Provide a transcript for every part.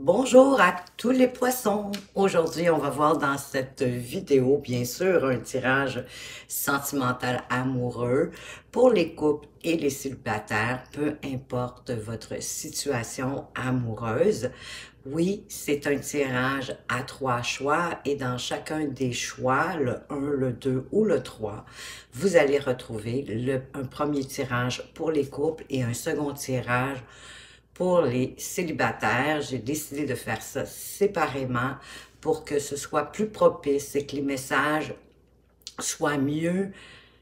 Bonjour à tous les poissons. Aujourd'hui, on va voir dans cette vidéo, bien sûr, un tirage sentimental amoureux pour les couples et les célibataires, peu importe votre situation amoureuse. Oui, c'est un tirage à trois choix et dans chacun des choix, le 1, le 2 ou le 3, vous allez retrouver un premier tirage pour les couples et un second tirage pour les célibataires, j'ai décidé de faire ça séparément pour que ce soit plus propice et que les messages soient mieux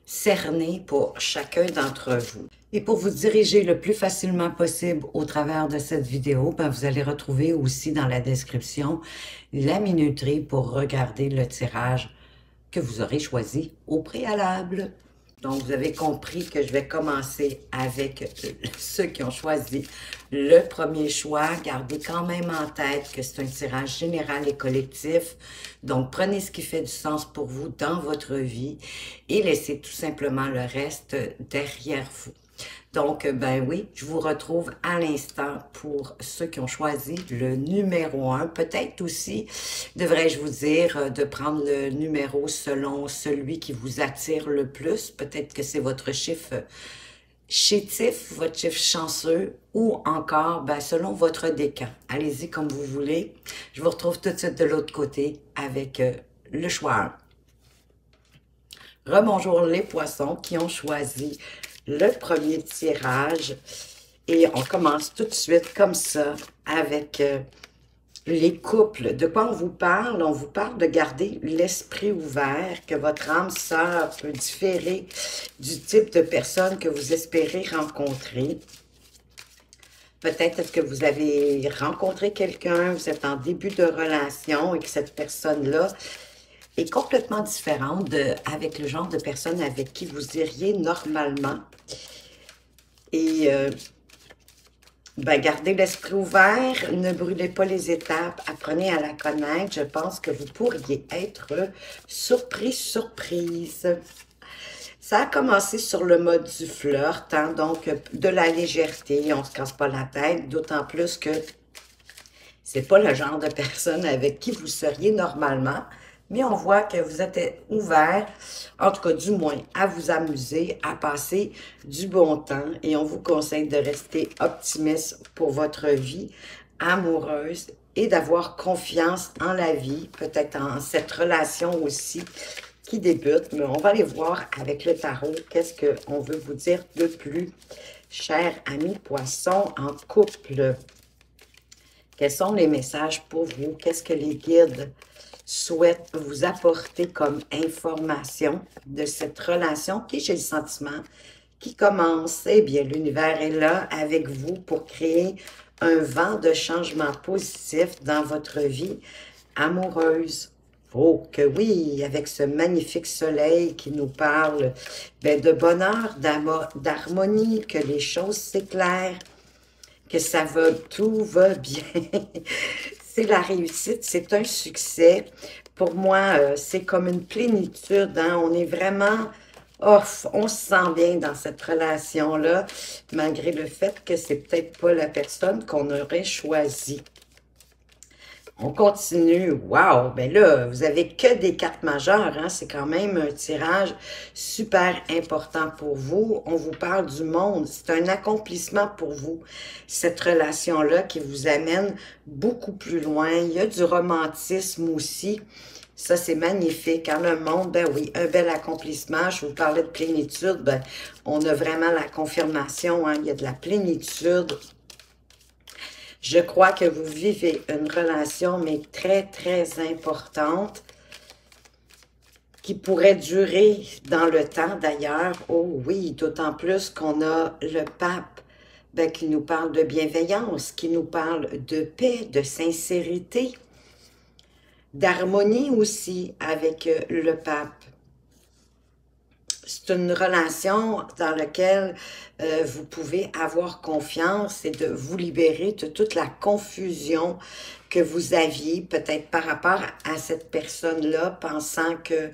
cernés pour chacun d'entre vous. Et pour vous diriger le plus facilement possible au travers de cette vidéo, ben vous allez retrouver aussi dans la description la minuterie pour regarder le tirage que vous aurez choisi au préalable. Donc, vous avez compris que je vais commencer avec ceux qui ont choisi le premier choix. Gardez quand même en tête que c'est un tirage général et collectif. Donc, prenez ce qui fait du sens pour vous dans votre vie et laissez tout simplement le reste derrière vous. Donc, ben oui, je vous retrouve à l'instant pour ceux qui ont choisi le numéro 1. Peut-être aussi, devrais-je vous dire, euh, de prendre le numéro selon celui qui vous attire le plus. Peut-être que c'est votre chiffre chétif, votre chiffre chanceux, ou encore ben, selon votre décan. Allez-y comme vous voulez. Je vous retrouve tout de suite de l'autre côté avec euh, le choix 1. Rebonjour les poissons qui ont choisi le premier tirage. Et on commence tout de suite comme ça avec euh, les couples. De quoi on vous parle? On vous parle de garder l'esprit ouvert, que votre âme sœur peut différer du type de personne que vous espérez rencontrer. Peut-être que vous avez rencontré quelqu'un, vous êtes en début de relation et que cette personne-là est complètement différente avec le genre de personne avec qui vous iriez normalement. Et euh, ben, gardez l'esprit ouvert, ne brûlez pas les étapes, apprenez à la connaître. Je pense que vous pourriez être surpris, surprise. Ça a commencé sur le mode du flirt, hein, donc de la légèreté, on se casse pas la tête, d'autant plus que c'est pas le genre de personne avec qui vous seriez normalement mais on voit que vous êtes ouvert, en tout cas du moins, à vous amuser, à passer du bon temps et on vous conseille de rester optimiste pour votre vie amoureuse et d'avoir confiance en la vie, peut-être en cette relation aussi qui débute, mais on va aller voir avec le tarot qu'est-ce qu'on veut vous dire de plus, chers amis poissons en couple. Quels sont les messages pour vous? Qu'est-ce que les guides souhaite vous apporter comme information de cette relation qui, j'ai le sentiment, qui commence, eh bien, l'univers est là avec vous pour créer un vent de changement positif dans votre vie amoureuse. Oh que oui, avec ce magnifique soleil qui nous parle ben, de bonheur, d'harmonie, que les choses s'éclairent, que ça va, tout va bien c'est la réussite, c'est un succès. Pour moi, euh, c'est comme une plénitude. Hein. On est vraiment off, on se sent bien dans cette relation-là, malgré le fait que c'est peut-être pas la personne qu'on aurait choisie. On continue. Wow! Ben là, vous avez que des cartes majeures. Hein? C'est quand même un tirage super important pour vous. On vous parle du monde. C'est un accomplissement pour vous, cette relation-là qui vous amène beaucoup plus loin. Il y a du romantisme aussi. Ça, c'est magnifique. Quand le monde, ben oui, un bel accomplissement. Je vous parlais de plénitude. Ben, on a vraiment la confirmation. Hein? Il y a de la plénitude je crois que vous vivez une relation, mais très, très importante, qui pourrait durer dans le temps d'ailleurs. Oh oui, d'autant plus qu'on a le pape ben, qui nous parle de bienveillance, qui nous parle de paix, de sincérité, d'harmonie aussi avec euh, le pape c'est une relation dans laquelle euh, vous pouvez avoir confiance et de vous libérer de toute la confusion que vous aviez peut-être par rapport à cette personne-là, pensant que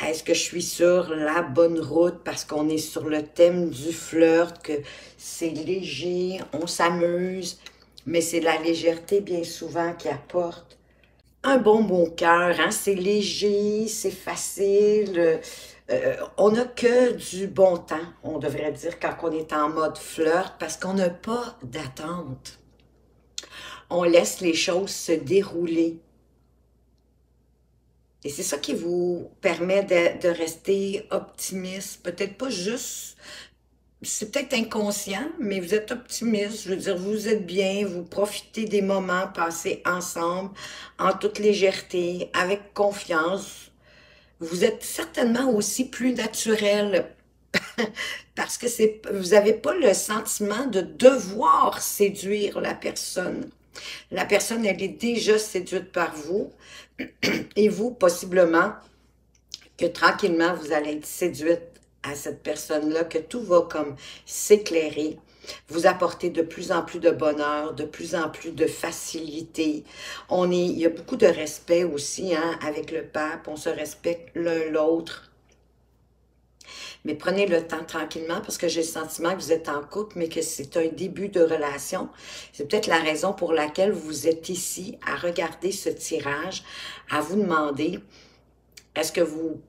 est-ce que je suis sur la bonne route parce qu'on est sur le thème du flirt, que c'est léger, on s'amuse. mais c'est la légèreté bien souvent qui apporte un bon bon cœur. Hein? C'est léger, c'est facile. Euh, on n'a que du bon temps, on devrait dire, quand on est en mode flirt, parce qu'on n'a pas d'attente. On laisse les choses se dérouler. Et c'est ça qui vous permet de, de rester optimiste. Peut-être pas juste c'est peut-être inconscient, mais vous êtes optimiste. Je veux dire, vous êtes bien, vous profitez des moments passés ensemble, en toute légèreté, avec confiance. Vous êtes certainement aussi plus naturel. Parce que vous n'avez pas le sentiment de devoir séduire la personne. La personne, elle est déjà séduite par vous. Et vous, possiblement, que tranquillement, vous allez être séduite à cette personne-là, que tout va comme s'éclairer, vous apporter de plus en plus de bonheur, de plus en plus de facilité. On il y a beaucoup de respect aussi hein, avec le pape, on se respecte l'un l'autre. Mais prenez le temps tranquillement parce que j'ai le sentiment que vous êtes en couple, mais que c'est un début de relation. C'est peut-être la raison pour laquelle vous êtes ici à regarder ce tirage, à vous demander, est-ce que vous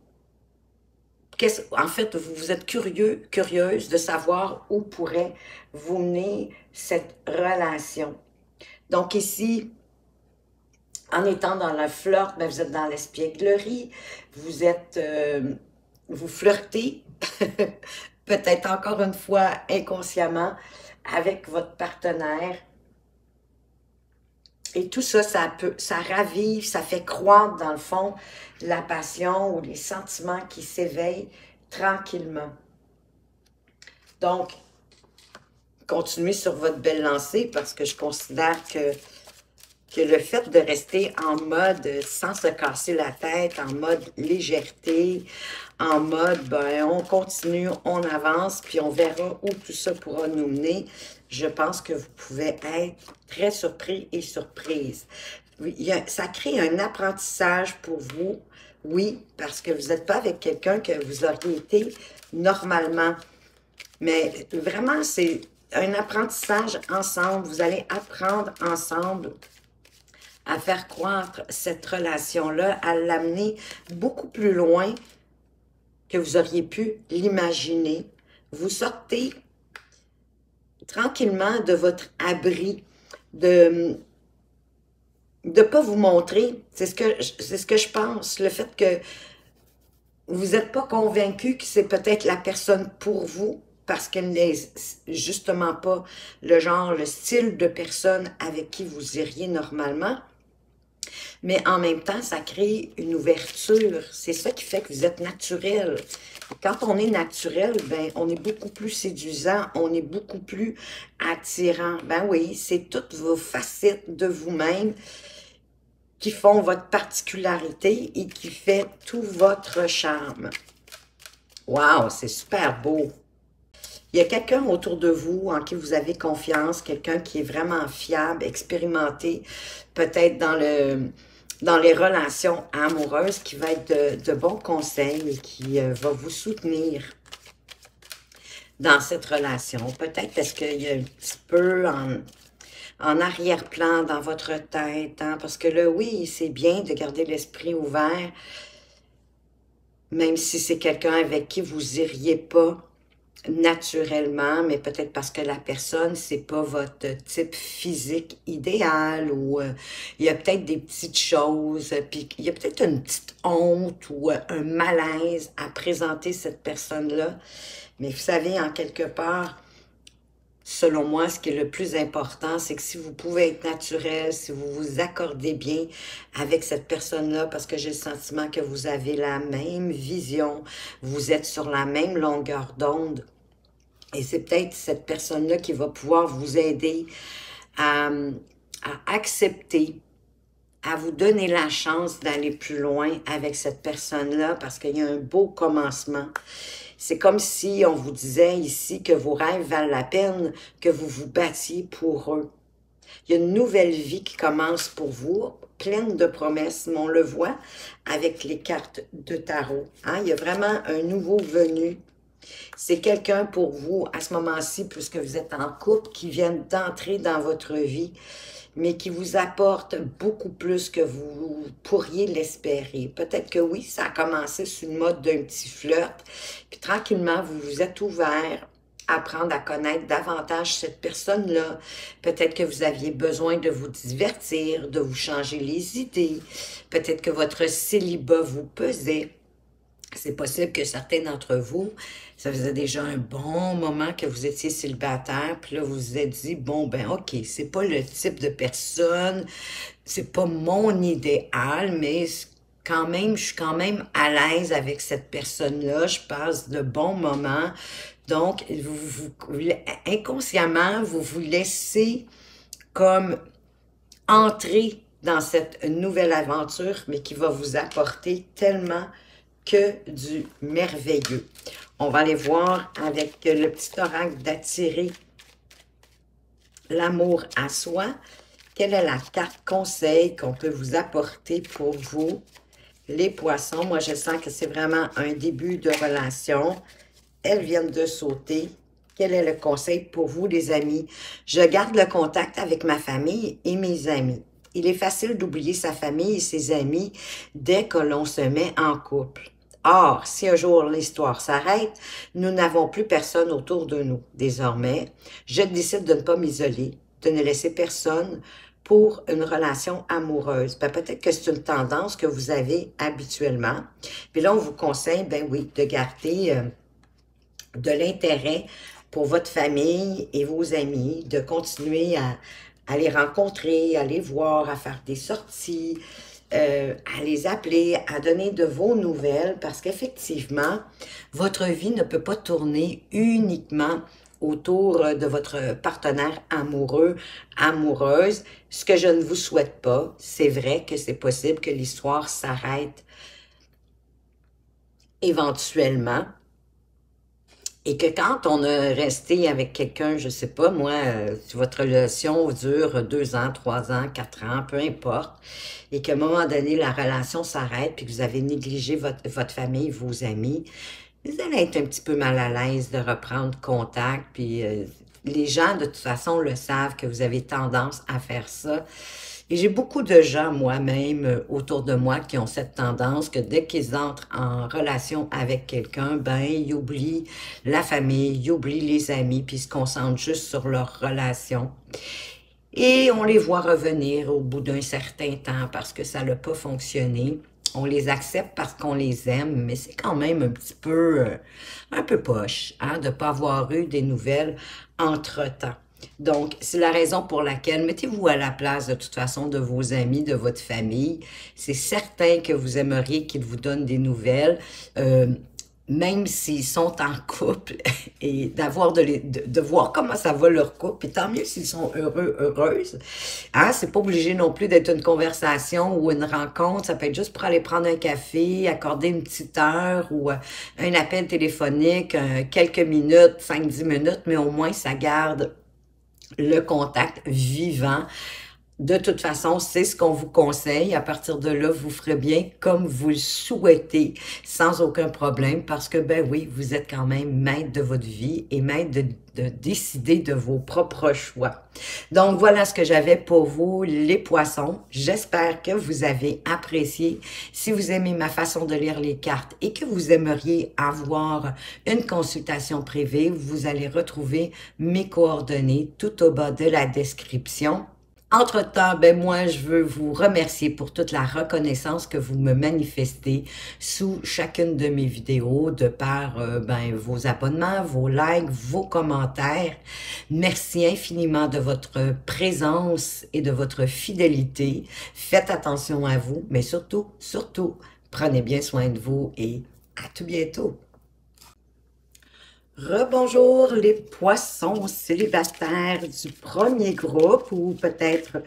en fait, vous êtes curieux, curieuse de savoir où pourrait vous mener cette relation. Donc ici, en étant dans la flirt, ben vous êtes dans l'espièglerie, vous êtes, euh, vous flirtez, peut-être encore une fois inconsciemment, avec votre partenaire. Et tout ça, ça peut, ça ravive, ça fait croître dans le fond la passion ou les sentiments qui s'éveillent tranquillement. Donc, continuez sur votre belle lancée parce que je considère que, que le fait de rester en mode sans se casser la tête, en mode légèreté, en mode ben, on continue, on avance, puis on verra où tout ça pourra nous mener, je pense que vous pouvez être très surpris et surprise. ça crée un apprentissage pour vous, oui, parce que vous n'êtes pas avec quelqu'un que vous auriez été normalement. Mais vraiment, c'est un apprentissage ensemble. Vous allez apprendre ensemble à faire croître cette relation-là, à l'amener beaucoup plus loin que vous auriez pu l'imaginer. Vous sortez tranquillement de votre abri, de ne pas vous montrer. C'est ce, que, ce que je pense. Le fait que vous n'êtes pas convaincu que c'est peut-être la personne pour vous parce qu'elle n'est justement pas le genre, le style de personne avec qui vous iriez normalement. Mais en même temps, ça crée une ouverture. C'est ça qui fait que vous êtes naturel. Quand on est naturel, ben, on est beaucoup plus séduisant, on est beaucoup plus attirant. Ben oui, c'est toutes vos facettes de vous-même qui font votre particularité et qui fait tout votre charme. Wow, c'est super beau. Il y a quelqu'un autour de vous en qui vous avez confiance, quelqu'un qui est vraiment fiable, expérimenté, peut-être dans le dans les relations amoureuses, qui va être de, bons conseils et qui euh, va vous soutenir dans cette relation. Peut-être est-ce qu'il y a un petit peu en, en arrière-plan dans votre tête, hein, parce que là, oui, c'est bien de garder l'esprit ouvert, même si c'est quelqu'un avec qui vous iriez pas naturellement, mais peut-être parce que la personne, c'est pas votre type physique idéal ou euh, il y a peut-être des petites choses, puis il y a peut-être une petite honte ou euh, un malaise à présenter cette personne-là. Mais vous savez, en quelque part, selon moi, ce qui est le plus important, c'est que si vous pouvez être naturel, si vous vous accordez bien avec cette personne-là, parce que j'ai le sentiment que vous avez la même vision, vous êtes sur la même longueur d'onde, et c'est peut-être cette personne-là qui va pouvoir vous aider à, accepter, à vous donner la chance d'aller plus loin avec cette personne-là parce qu'il y a un beau commencement. C'est comme si on vous disait ici que vos rêves valent la peine, que vous vous battiez pour eux. Il y a une nouvelle vie qui commence pour vous, pleine de promesses, mais on le voit avec les cartes de tarot. Hein? Il y a vraiment un nouveau venu C'est quelqu'un pour vous, à ce moment-ci, puisque vous êtes en couple, qui vient d'entrer dans votre vie, mais qui vous apporte beaucoup plus que vous pourriez l'espérer. Peut-être que oui, ça a commencé sur une mode d'un petit flirt, puis tranquillement, vous vous êtes ouvert apprendre à connaître davantage cette personne-là. Peut-être que vous aviez besoin de vous divertir, de vous changer les idées. Peut-être que votre célibat vous pesait. C'est possible que certains d'entre vous, ça faisait déjà un bon moment que vous étiez célibataire, puis là, vous vous êtes dit, bon, ben, OK, c'est pas le type de personne, c'est pas mon idéal, mais quand même, je suis quand même à l'aise avec cette personne-là, je passe de bons moments. Donc, vous, vous, inconsciemment, vous vous laissez comme entrer dans cette nouvelle aventure, mais qui va vous apporter tellement que du merveilleux. On va aller voir avec le petit oracle d'attirer l'amour à soi. Quelle est la carte conseil qu'on peut vous apporter pour vous, les poissons? Moi, je sens que c'est vraiment un début de relation. Elles viennent de sauter. Quel est le conseil pour vous, les amis? Je garde le contact avec ma famille et mes amis. Il est facile d'oublier sa famille et ses amis dès que l'on se met en couple. Or, si un jour l'histoire s'arrête, nous n'avons plus personne autour de nous. Désormais, je décide de ne pas m'isoler, de ne laisser personne pour une relation amoureuse. Ben, peut-être que c'est une tendance que vous avez habituellement. Puis là, on vous conseille, ben oui, de garder euh, de l'intérêt pour votre famille et vos amis, de continuer à, à les rencontrer, à les voir, à faire des sorties, euh, à les appeler, à donner de vos nouvelles, parce qu'effectivement, votre vie ne peut pas tourner uniquement autour de votre partenaire amoureux, amoureuse. Ce que je ne vous souhaite pas, c'est vrai que c'est possible que l'histoire s'arrête éventuellement, et que quand on a resté avec quelqu'un, je sais pas, moi, euh, votre relation dure deux ans, trois ans, quatre ans, peu importe, et qu'à un moment donné, la relation s'arrête, puis que vous avez négligé votre, votre famille, vos amis, vous allez être un petit peu mal à l'aise de reprendre contact, puis euh, les gens, de toute façon, le savent que vous avez tendance à faire ça. Et j'ai beaucoup de gens, moi-même, euh, autour de moi, qui ont cette tendance que dès qu'ils entrent en relation avec quelqu'un, ben, ils oublient la famille, ils oublient les amis, puis ils se concentrent juste sur leur relation. Et on les voit revenir au bout d'un certain temps parce que ça n'a pas fonctionné. On les accepte parce qu'on les aime, mais c'est quand même un petit peu, euh, un peu poche, hein, de ne pas avoir eu des nouvelles entre-temps. Donc, c'est la raison pour laquelle mettez-vous à la place de toute façon de vos amis, de votre famille. C'est certain que vous aimeriez qu'ils vous donnent des nouvelles. Euh, même s'ils sont en couple et d'avoir de, de, voir comment ça va leur couple, et tant mieux s'ils sont heureux, heureuses. Hein, c'est pas obligé non plus d'être une conversation ou une rencontre, ça peut être juste pour aller prendre un café, accorder une petite heure ou euh, un appel téléphonique, euh, quelques minutes, 5-10 minutes, mais au moins ça garde le contact vivant. De toute façon, c'est ce qu'on vous conseille. À partir de là, vous ferez bien comme vous le souhaitez, sans aucun problème, parce que, ben oui, vous êtes quand même maître de votre vie et maître de, de décider de vos propres choix. Donc, voilà ce que j'avais pour vous, les poissons. J'espère que vous avez apprécié. Si vous aimez ma façon de lire les cartes et que vous aimeriez avoir une consultation privée, vous allez retrouver mes coordonnées tout au bas de la description. Entre-temps, ben moi, je veux vous remercier pour toute la reconnaissance que vous me manifestez sous chacune de mes vidéos, de par euh, ben, vos abonnements, vos likes, vos commentaires. Merci infiniment de votre présence et de votre fidélité. Faites attention à vous, mais surtout, surtout, prenez bien soin de vous et à tout bientôt. Rebonjour les poissons célibataires du premier groupe ou peut-être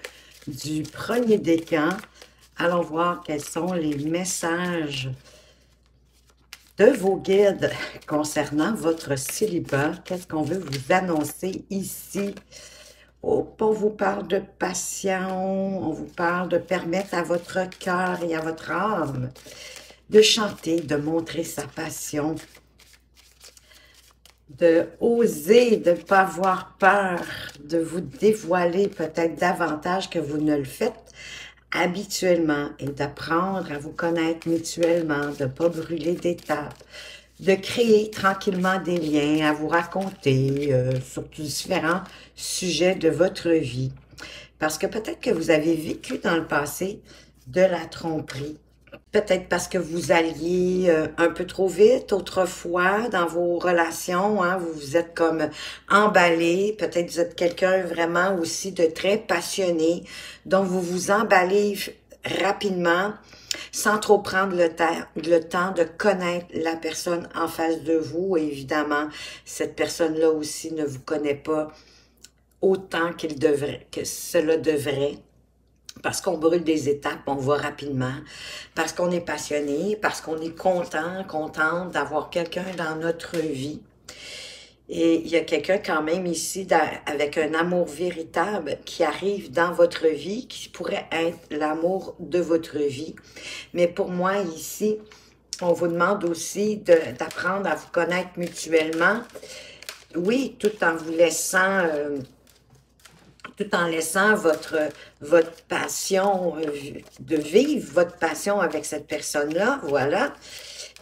du premier décan. Allons voir quels sont les messages de vos guides concernant votre célibat. Qu'est-ce qu'on veut vous annoncer ici? Oh, on vous parle de passion, on vous parle de permettre à votre cœur et à votre âme de chanter, de montrer sa passion, de oser, de ne pas avoir peur, de vous dévoiler peut-être davantage que vous ne le faites habituellement et d'apprendre à vous connaître mutuellement, de ne pas brûler d'étapes, de créer tranquillement des liens, à vous raconter euh, sur différents sujets de votre vie. Parce que peut-être que vous avez vécu dans le passé de la tromperie, Peut-être parce que vous alliez euh, un peu trop vite autrefois dans vos relations, hein, vous vous êtes comme emballé, peut-être vous êtes quelqu'un vraiment aussi de très passionné, donc vous vous emballez rapidement sans trop prendre le, le temps de connaître la personne en face de vous. Et évidemment, cette personne-là aussi ne vous connaît pas autant qu'il devrait, que cela devrait parce qu'on brûle des étapes, on va rapidement, parce qu'on est passionné, parce qu'on est content, contente d'avoir quelqu'un dans notre vie. Et il y a quelqu'un quand même ici avec un amour véritable qui arrive dans votre vie, qui pourrait être l'amour de votre vie. Mais pour moi ici, on vous demande aussi d'apprendre à vous connaître mutuellement. Oui, tout en vous laissant... Euh, tout en laissant votre, votre passion, euh, de vivre votre passion avec cette personne-là, voilà.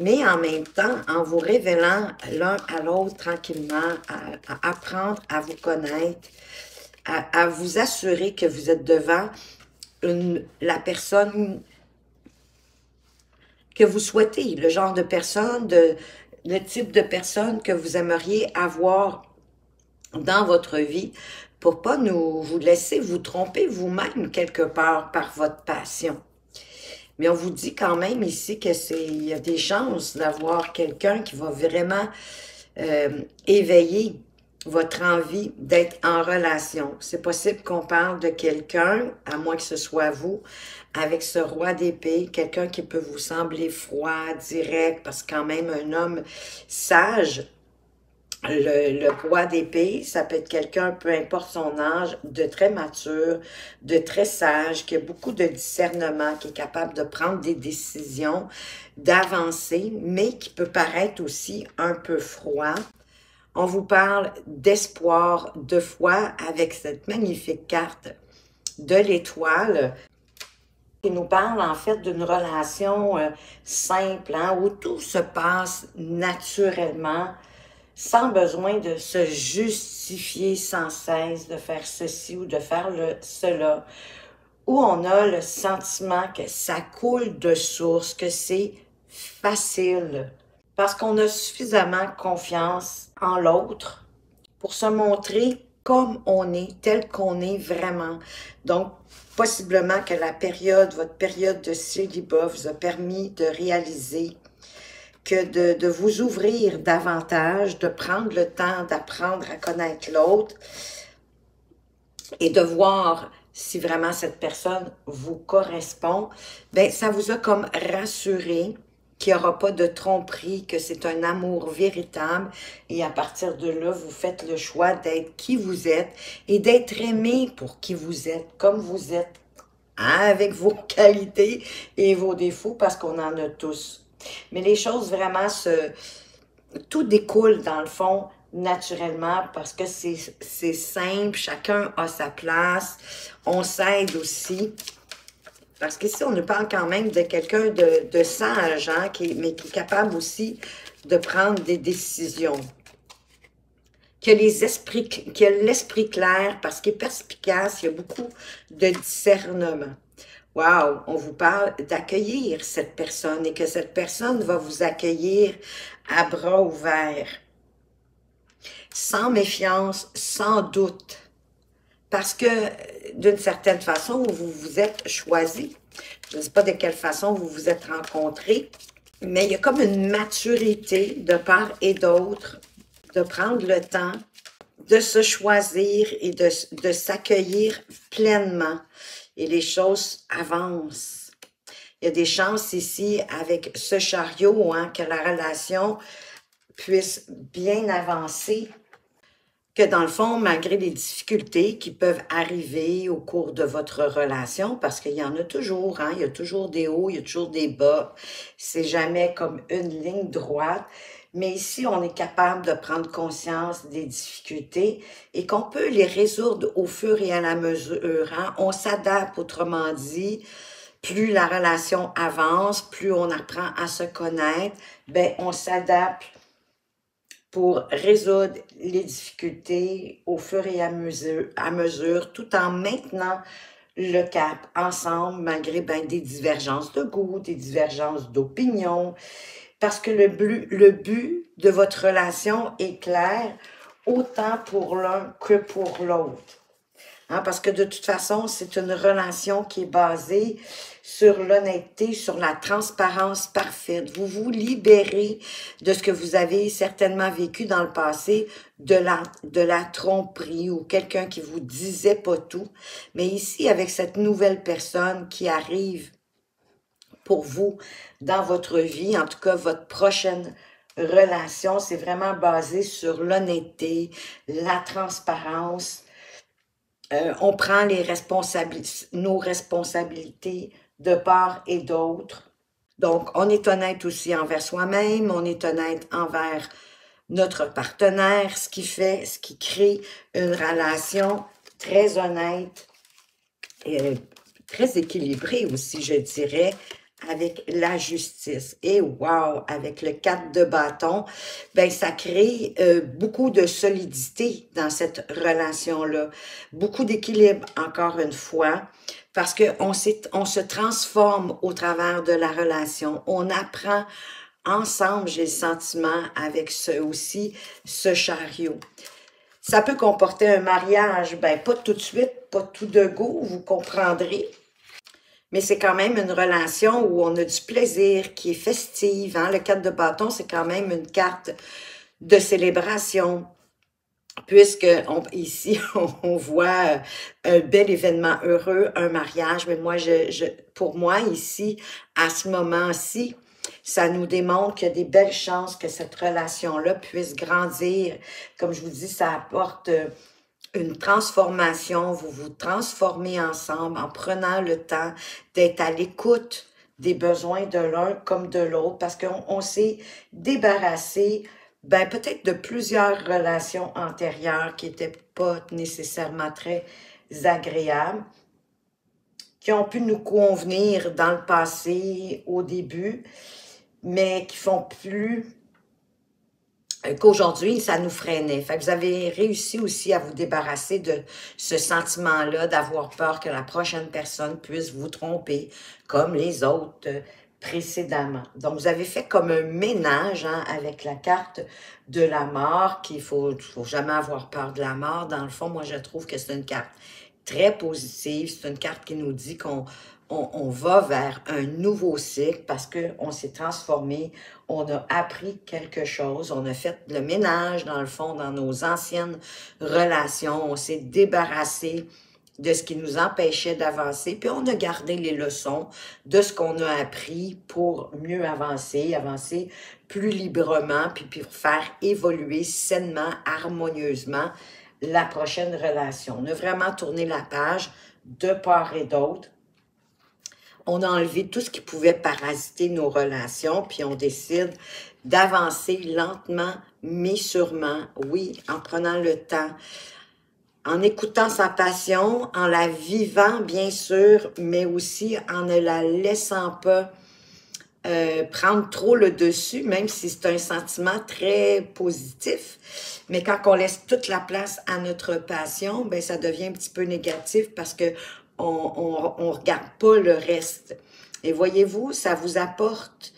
Mais en même temps, en vous révélant l'un à l'autre tranquillement, à, apprendre à vous connaître, à, vous assurer que vous êtes devant la personne que vous souhaitez, le genre de personne, de, le type de personne que vous aimeriez avoir dans votre vie pour pas nous vous laisser vous tromper vous-même quelque part par votre passion. Mais on vous dit quand même ici que c'est il y a des chances d'avoir quelqu'un qui va vraiment euh, éveiller votre envie d'être en relation. C'est possible qu'on parle de quelqu'un, à moins que ce soit vous, avec ce roi d'épée, quelqu'un qui peut vous sembler froid, direct, parce que quand même un homme sage, le, le roi d'épée, ça peut être quelqu'un, peu importe son âge, de très mature, de très sage, qui a beaucoup de discernement, qui est capable de prendre des décisions, d'avancer, mais qui peut paraître aussi un peu froid. On vous parle d'espoir, de foi avec cette magnifique carte de l'étoile qui nous parle en fait d'une relation euh, simple, hein, où tout se passe naturellement, sans besoin de se justifier sans cesse, de faire ceci ou de faire cela, où on a le sentiment que ça coule de source, que c'est facile, parce qu'on a suffisamment confiance en l'autre pour se montrer comme on est, tel qu'on est vraiment. Donc, possiblement que la période, votre période de célibat vous a permis de réaliser que de, vous ouvrir davantage, de prendre le temps d'apprendre à connaître l'autre et de voir si vraiment cette personne vous correspond, ben ça vous a comme rassuré qu'il n'y aura pas de tromperie, que c'est un amour véritable et à partir de là, vous faites le choix d'être qui vous êtes et d'être aimé pour qui vous êtes, comme vous êtes, avec vos qualités et vos défauts parce qu'on en a tous. Mais les choses vraiment se... Tout découle dans le fond naturellement parce que c'est simple, chacun a sa place, on s'aide aussi. Parce qu'ici, on nous parle quand même de quelqu'un de, de, sage, hein, qui, mais qui est capable aussi de prendre des décisions. Qui a l'esprit clair parce qu'il est perspicace, il y a beaucoup de discernement. Wow, on vous parle d'accueillir cette personne et que cette personne va vous accueillir à bras ouverts, sans méfiance, sans doute, parce que d'une certaine façon, vous vous êtes choisi. Je ne sais pas de quelle façon vous vous êtes rencontrés, mais il y a comme une maturité de part et d'autre de prendre le temps de se choisir et de s'accueillir pleinement et les choses avancent. Il y a des chances ici avec ce chariot hein, que la relation puisse bien avancer, que dans le fond, malgré les difficultés qui peuvent arriver au cours de votre relation, parce qu'il y en a toujours, hein, il y a toujours des hauts, il y a toujours des bas, c'est jamais comme une ligne droite, mais ici, on est capable de prendre conscience des difficultés et qu'on peut les résoudre au fur et à la mesure. Hein. On s'adapte, autrement dit, plus la relation avance, plus on apprend à se connaître, ben on s'adapte pour résoudre les difficultés au fur et à mesure, mesure tout en maintenant le cap ensemble, malgré ben, des divergences de goût, des divergences d'opinion, parce que le but, le but de votre relation est clair, autant pour l'un que pour l'autre. Hein, parce que de toute façon, c'est une relation qui est basée sur l'honnêteté, sur la transparence parfaite. Vous vous libérez de ce que vous avez certainement vécu dans le passé, de la, de la tromperie ou quelqu'un qui vous disait pas tout. Mais ici, avec cette nouvelle personne qui arrive pour vous dans votre vie, en tout cas votre prochaine relation, c'est vraiment basé sur l'honnêteté, la transparence, euh, on prend les responsabilités, nos responsabilités de part et d'autre. Donc, on est honnête aussi envers soi-même, on est honnête envers notre partenaire, ce qui fait, ce qui crée une relation très honnête et très équilibrée aussi, je dirais, avec la justice. Et wow, avec le 4 de bâton, ben ça crée euh, beaucoup de solidité dans cette relation-là. Beaucoup d'équilibre, encore une fois, parce qu'on on se transforme au travers de la relation. On apprend ensemble, j'ai le sentiment, avec ce aussi, ce chariot. Ça peut comporter un mariage, ben pas tout de suite, pas tout de go, vous comprendrez, mais c'est quand même une relation où on a du plaisir, qui est festive. Hein? Le 4 de bâton, c'est quand même une carte de célébration, puisque ici, on, voit un bel événement heureux, un mariage. Mais moi, je, je, pour moi, ici, à ce moment-ci, ça nous démontre qu'il y a des belles chances que cette relation-là puisse grandir. Comme je vous dis, ça apporte une transformation, vous vous transformez ensemble en prenant le temps d'être à l'écoute des besoins de l'un comme de l'autre parce qu'on s'est débarrassé ben, peut-être de plusieurs relations antérieures qui n'étaient pas nécessairement très agréables, qui ont pu nous convenir dans le passé, au début, mais qui font plus qu'aujourd'hui, ça nous freinait. Vous avez réussi aussi à vous débarrasser de ce sentiment-là, d'avoir peur que la prochaine personne puisse vous tromper, comme les autres euh, précédemment. Donc, vous avez fait comme un ménage hein, avec la carte de la mort, qu'il faut, faut jamais avoir peur de la mort. Dans le fond, moi, je trouve que c'est une carte très positive. C'est une carte qui nous dit qu'on on, va vers un nouveau cycle parce qu'on s'est transformé, on a appris quelque chose, on a fait le ménage dans le fond dans nos anciennes relations, on s'est débarrassé de ce qui nous empêchait d'avancer, puis on a gardé les leçons de ce qu'on a appris pour mieux avancer, avancer plus librement, puis pour faire évoluer sainement, harmonieusement la prochaine relation. On a vraiment tourné la page de part et d'autre on a enlevé tout ce qui pouvait parasiter nos relations, puis on décide d'avancer lentement, mais sûrement, oui, en prenant le temps, en écoutant sa passion, en la vivant, bien sûr, mais aussi en ne la laissant pas euh, prendre trop le dessus, même si c'est un sentiment très positif. Mais quand on laisse toute la place à notre passion, ben ça devient un petit peu négatif parce que on, on, regarde pas le reste. Et voyez-vous, ça vous apporte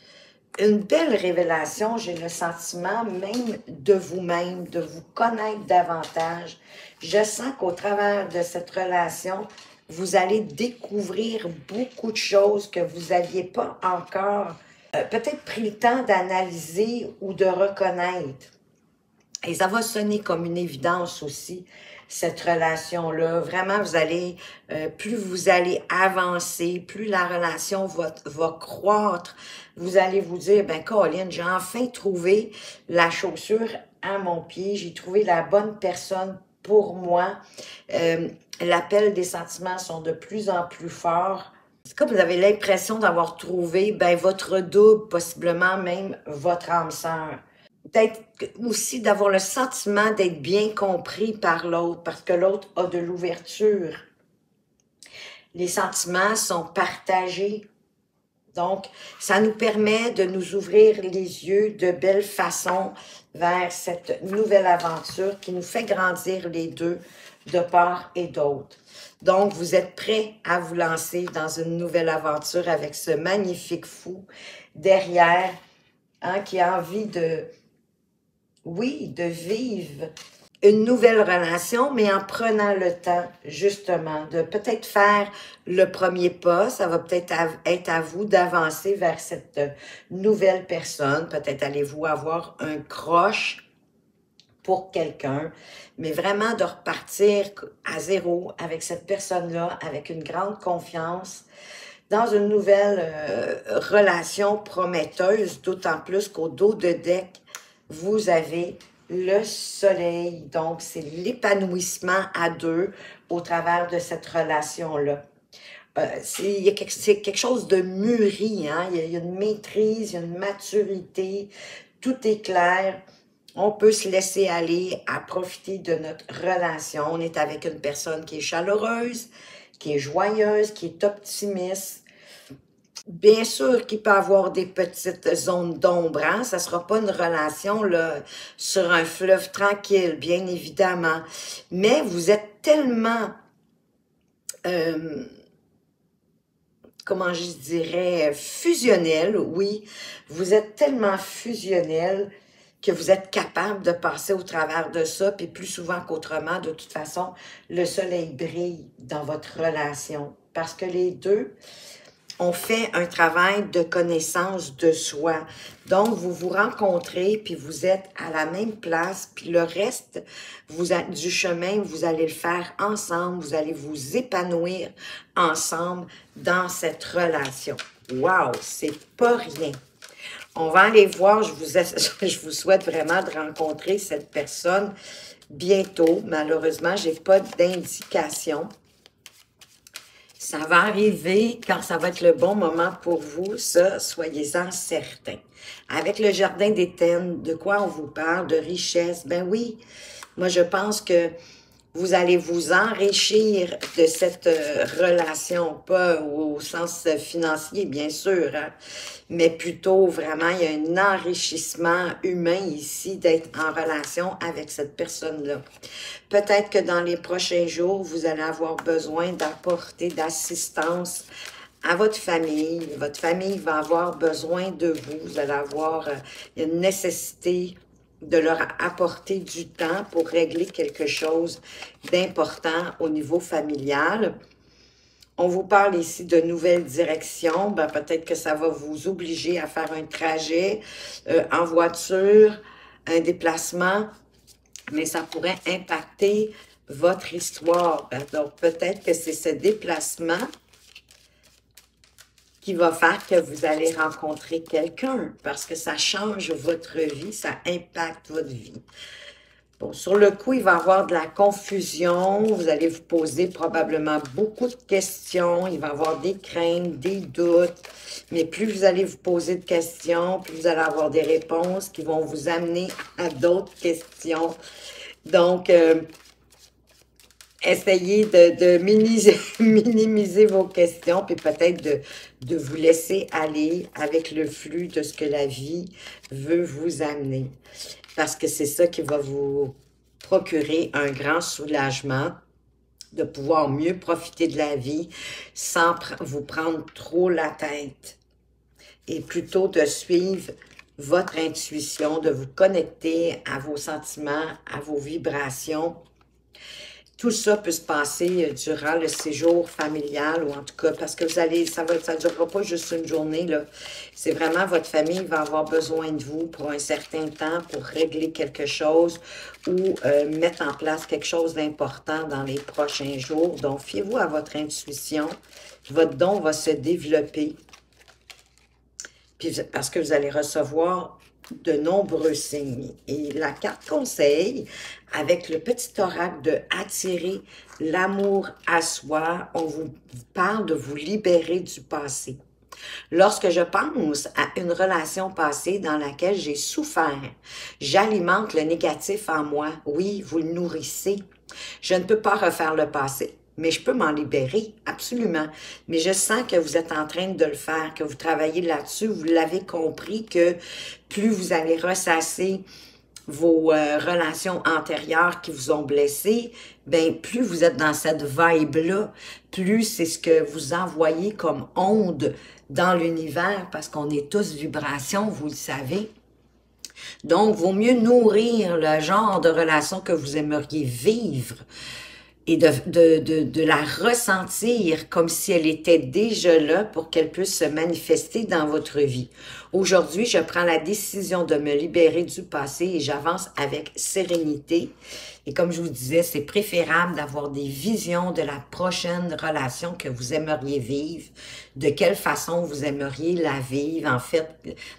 une belle révélation, j'ai le sentiment même de vous-même, de vous connaître davantage. Je sens qu'au travers de cette relation, vous allez découvrir beaucoup de choses que vous n'aviez pas encore euh, peut-être pris le temps d'analyser ou de reconnaître. Et ça va sonner comme une évidence aussi cette relation-là. Vraiment, vous allez, euh, plus vous allez avancer, plus la relation va, va croître. Vous allez vous dire, ben Colin, j'ai enfin trouvé la chaussure à mon pied, j'ai trouvé la bonne personne pour moi. Euh, L'appel des sentiments sont de plus en plus forts. C'est comme vous avez l'impression d'avoir trouvé ben, votre double, possiblement même votre âme sœur? D'être aussi d'avoir le sentiment d'être bien compris par l'autre parce que l'autre a de l'ouverture. Les sentiments sont partagés. Donc, ça nous permet de nous ouvrir les yeux de belle façon vers cette nouvelle aventure qui nous fait grandir les deux de part et d'autre. Donc, vous êtes prêts à vous lancer dans une nouvelle aventure avec ce magnifique fou derrière, hein, qui a envie de, oui, de vivre une nouvelle relation, mais en prenant le temps, justement, de peut-être faire le premier pas. Ça va peut-être être à vous d'avancer vers cette nouvelle personne. Peut-être allez-vous avoir un croche pour quelqu'un, mais vraiment de repartir à zéro avec cette personne-là, avec une grande confiance, dans une nouvelle euh, relation prometteuse, d'autant plus qu'au dos de deck, vous avez le soleil. Donc, c'est l'épanouissement à deux au travers de cette relation-là. Euh, c'est quelque, chose de mûri, hein? il, y a, une maîtrise, il y a une maturité, tout est clair. On peut se laisser aller à profiter de notre relation. On est avec une personne qui est chaleureuse, qui est joyeuse, qui est optimiste. Bien sûr qu'il peut avoir des petites zones d'ombre, hein? ça sera pas une relation sur un fleuve tranquille, bien évidemment. Mais vous êtes tellement, euh, comment je dirais, fusionnel, oui. Vous êtes tellement fusionnel que vous êtes capable de passer au travers de ça, puis plus souvent qu'autrement, de toute façon, le soleil brille dans votre relation. Parce que les deux ont fait un travail de connaissance de soi. Donc, vous vous rencontrez, puis vous êtes à la même place, puis le reste du chemin, vous allez le faire ensemble, vous allez vous épanouir ensemble dans cette relation. Wow, c'est pas rien. On va aller voir, je vous, je souhaite vraiment de rencontrer cette personne bientôt. Malheureusement, j'ai pas d'indication. Ça va arriver quand ça va être le bon moment pour vous, ça, soyez-en certains. Avec le jardin d'éthène, de quoi on vous parle? De richesse? Ben oui, moi je pense que vous allez vous enrichir de cette euh, relation, pas au sens financier, bien sûr, hein, mais plutôt vraiment, il y a un enrichissement humain ici d'être en relation avec cette personne-là. Peut-être que dans les prochains jours, vous allez avoir besoin d'apporter d'assistance à votre famille. Votre famille va avoir besoin de vous. Vous allez avoir euh, une nécessité de leur apporter du temps pour régler quelque chose d'important au niveau familial. On vous parle ici de nouvelles directions. Ben, Peut-être que ça va vous obliger à faire un trajet euh, en voiture, un déplacement, mais ça pourrait impacter votre histoire. Ben, donc, peut-être que c'est ce déplacement va faire que vous allez rencontrer quelqu'un parce que ça change votre vie, ça impacte votre vie. Bon, sur le coup, il va y avoir de la confusion. Vous allez vous poser probablement beaucoup de questions. Il va y avoir des craintes, des doutes. Mais plus vous allez vous poser de questions, plus vous allez avoir des réponses qui vont vous amener à d'autres questions. Donc, euh, essayez de, minimiser, vos questions, puis peut-être de, de vous laisser aller avec le flux de ce que la vie veut vous amener. Parce que c'est ça qui va vous procurer un grand soulagement de pouvoir mieux profiter de la vie sans vous prendre trop la tête et plutôt de suivre votre intuition, de vous connecter à vos sentiments, à vos vibrations tout ça peut se passer euh, durant le séjour familial ou en tout cas parce que vous allez, ça va, ça durera pas juste une journée là. C'est vraiment votre famille va avoir besoin de vous pour un certain temps pour régler quelque chose ou euh, mettre en place quelque chose d'important dans les prochains jours. Donc fiez-vous à votre intuition. Votre don va se développer. Puis parce que vous allez recevoir de nombreux signes. Et la carte conseil, avec le petit oracle de attirer l'amour à soi, on vous parle de vous libérer du passé. Lorsque je pense à une relation passée dans laquelle j'ai souffert, j'alimente le négatif en moi. Oui, vous le nourrissez. Je ne peux pas refaire le passé, mais je peux m'en libérer, absolument. Mais je sens que vous êtes en train de le faire, que vous travaillez là-dessus, vous l'avez compris que plus vous allez ressasser vos euh, relations antérieures qui vous ont blessé, ben plus vous êtes dans cette vibe-là, plus c'est ce que vous envoyez comme onde dans l'univers, parce qu'on est tous vibrations, vous le savez. Donc, vaut mieux nourrir le genre de relation que vous aimeriez vivre et de, de, de, de, la ressentir comme si elle était déjà là pour qu'elle puisse se manifester dans votre vie. Aujourd'hui, je prends la décision de me libérer du passé et j'avance avec sérénité. Et comme je vous disais, c'est préférable d'avoir des visions de la prochaine relation que vous aimeriez vivre, de quelle façon vous aimeriez la vivre, en fait,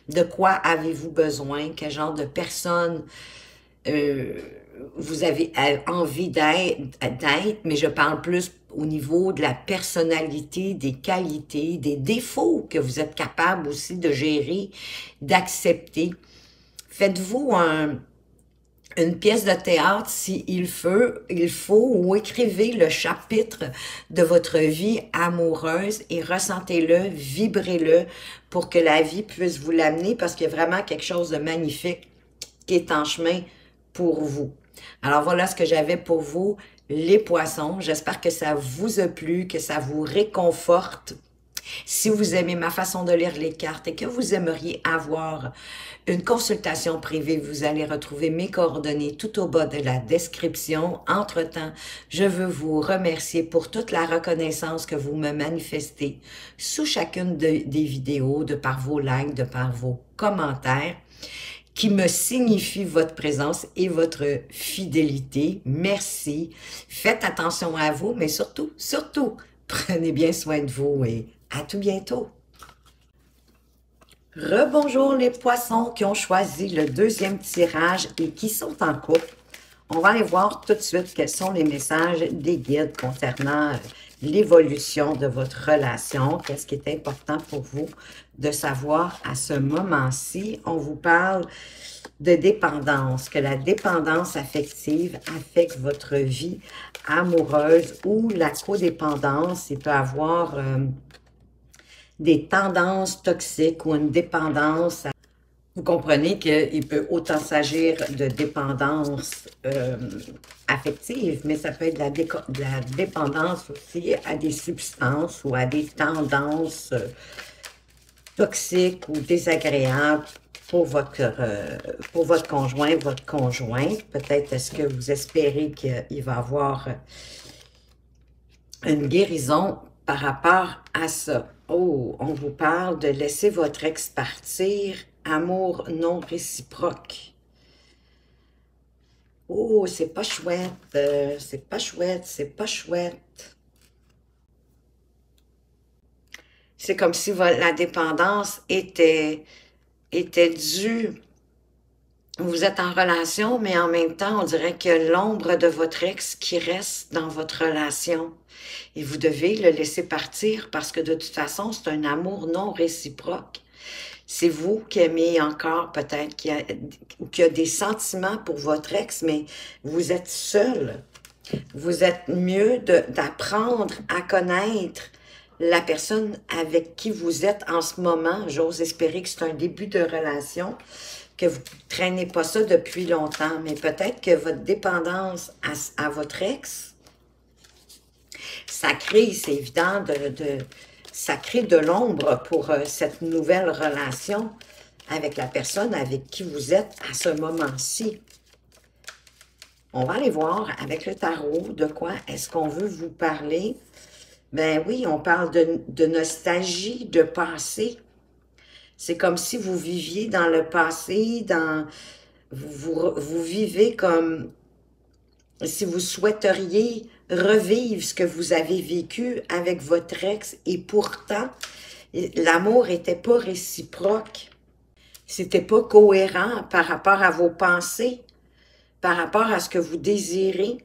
de quoi avez-vous besoin, quel genre de personne euh, vous avez envie d'être, mais je parle plus au niveau de la personnalité, des qualités, des défauts que vous êtes capable aussi de gérer, d'accepter. Faites-vous un, une pièce de théâtre s'il faut, il faut, ou écrivez le chapitre de votre vie amoureuse et ressentez-le, vibrez-le pour que la vie puisse vous l'amener parce qu'il y a vraiment quelque chose de magnifique qui est en chemin pour vous. Alors voilà ce que j'avais pour vous, les poissons. J'espère que ça vous a plu, que ça vous réconforte. Si vous aimez ma façon de lire les cartes et que vous aimeriez avoir une consultation privée, vous allez retrouver mes coordonnées tout au bas de la description. Entre-temps, je veux vous remercier pour toute la reconnaissance que vous me manifestez sous chacune des vidéos, de par vos likes, de par vos commentaires qui me signifie votre présence et votre fidélité. Merci. Faites attention à vous, mais surtout, surtout, prenez bien soin de vous et à tout bientôt. Rebonjour les poissons qui ont choisi le deuxième tirage et qui sont en couple. On va aller voir tout de suite quels sont les messages des guides concernant l'évolution de votre relation, qu'est-ce qui est important pour vous de savoir à ce moment-ci. On vous parle de dépendance, que la dépendance affective affecte votre vie amoureuse ou la codépendance. Il peut avoir euh, des tendances toxiques ou une dépendance. Vous comprenez qu'il peut autant s'agir de dépendance euh, affective, mais ça peut être de la, de la, dépendance aussi à des substances ou à des tendances euh, toxiques ou désagréables pour votre, euh, pour votre conjoint, votre conjointe. Peut-être est-ce que vous espérez qu'il va avoir une guérison par rapport à ça. Oh, on vous parle de laisser votre ex partir, amour non réciproque. Oh, c'est pas chouette, euh, c'est pas chouette, c'est pas chouette. C'est comme si la dépendance était, était due. Vous êtes en relation, mais en même temps, on dirait que l'ombre de votre ex qui reste dans votre relation. Et vous devez le laisser partir parce que de toute façon, c'est un amour non réciproque. C'est vous qui aimez encore peut-être, qui a, qui a des sentiments pour votre ex, mais vous êtes seul. Vous êtes mieux d'apprendre à connaître la personne avec qui vous êtes en ce moment, j'ose espérer que c'est un début de relation, que vous traînez pas ça depuis longtemps, mais peut-être que votre dépendance à, votre ex, ça crée, c'est évident, de, de, ça crée de l'ombre pour euh, cette nouvelle relation avec la personne avec qui vous êtes à ce moment-ci. On va aller voir avec le tarot de quoi est-ce qu'on veut vous parler ben oui, on parle de, nostalgie, de passé. C'est comme si vous viviez dans le passé, dans vous, vous, vivez comme si vous souhaiteriez revivre ce que vous avez vécu avec votre ex et pourtant, l'amour n'était pas réciproque. C'était pas cohérent par rapport à vos pensées, par rapport à ce que vous désirez.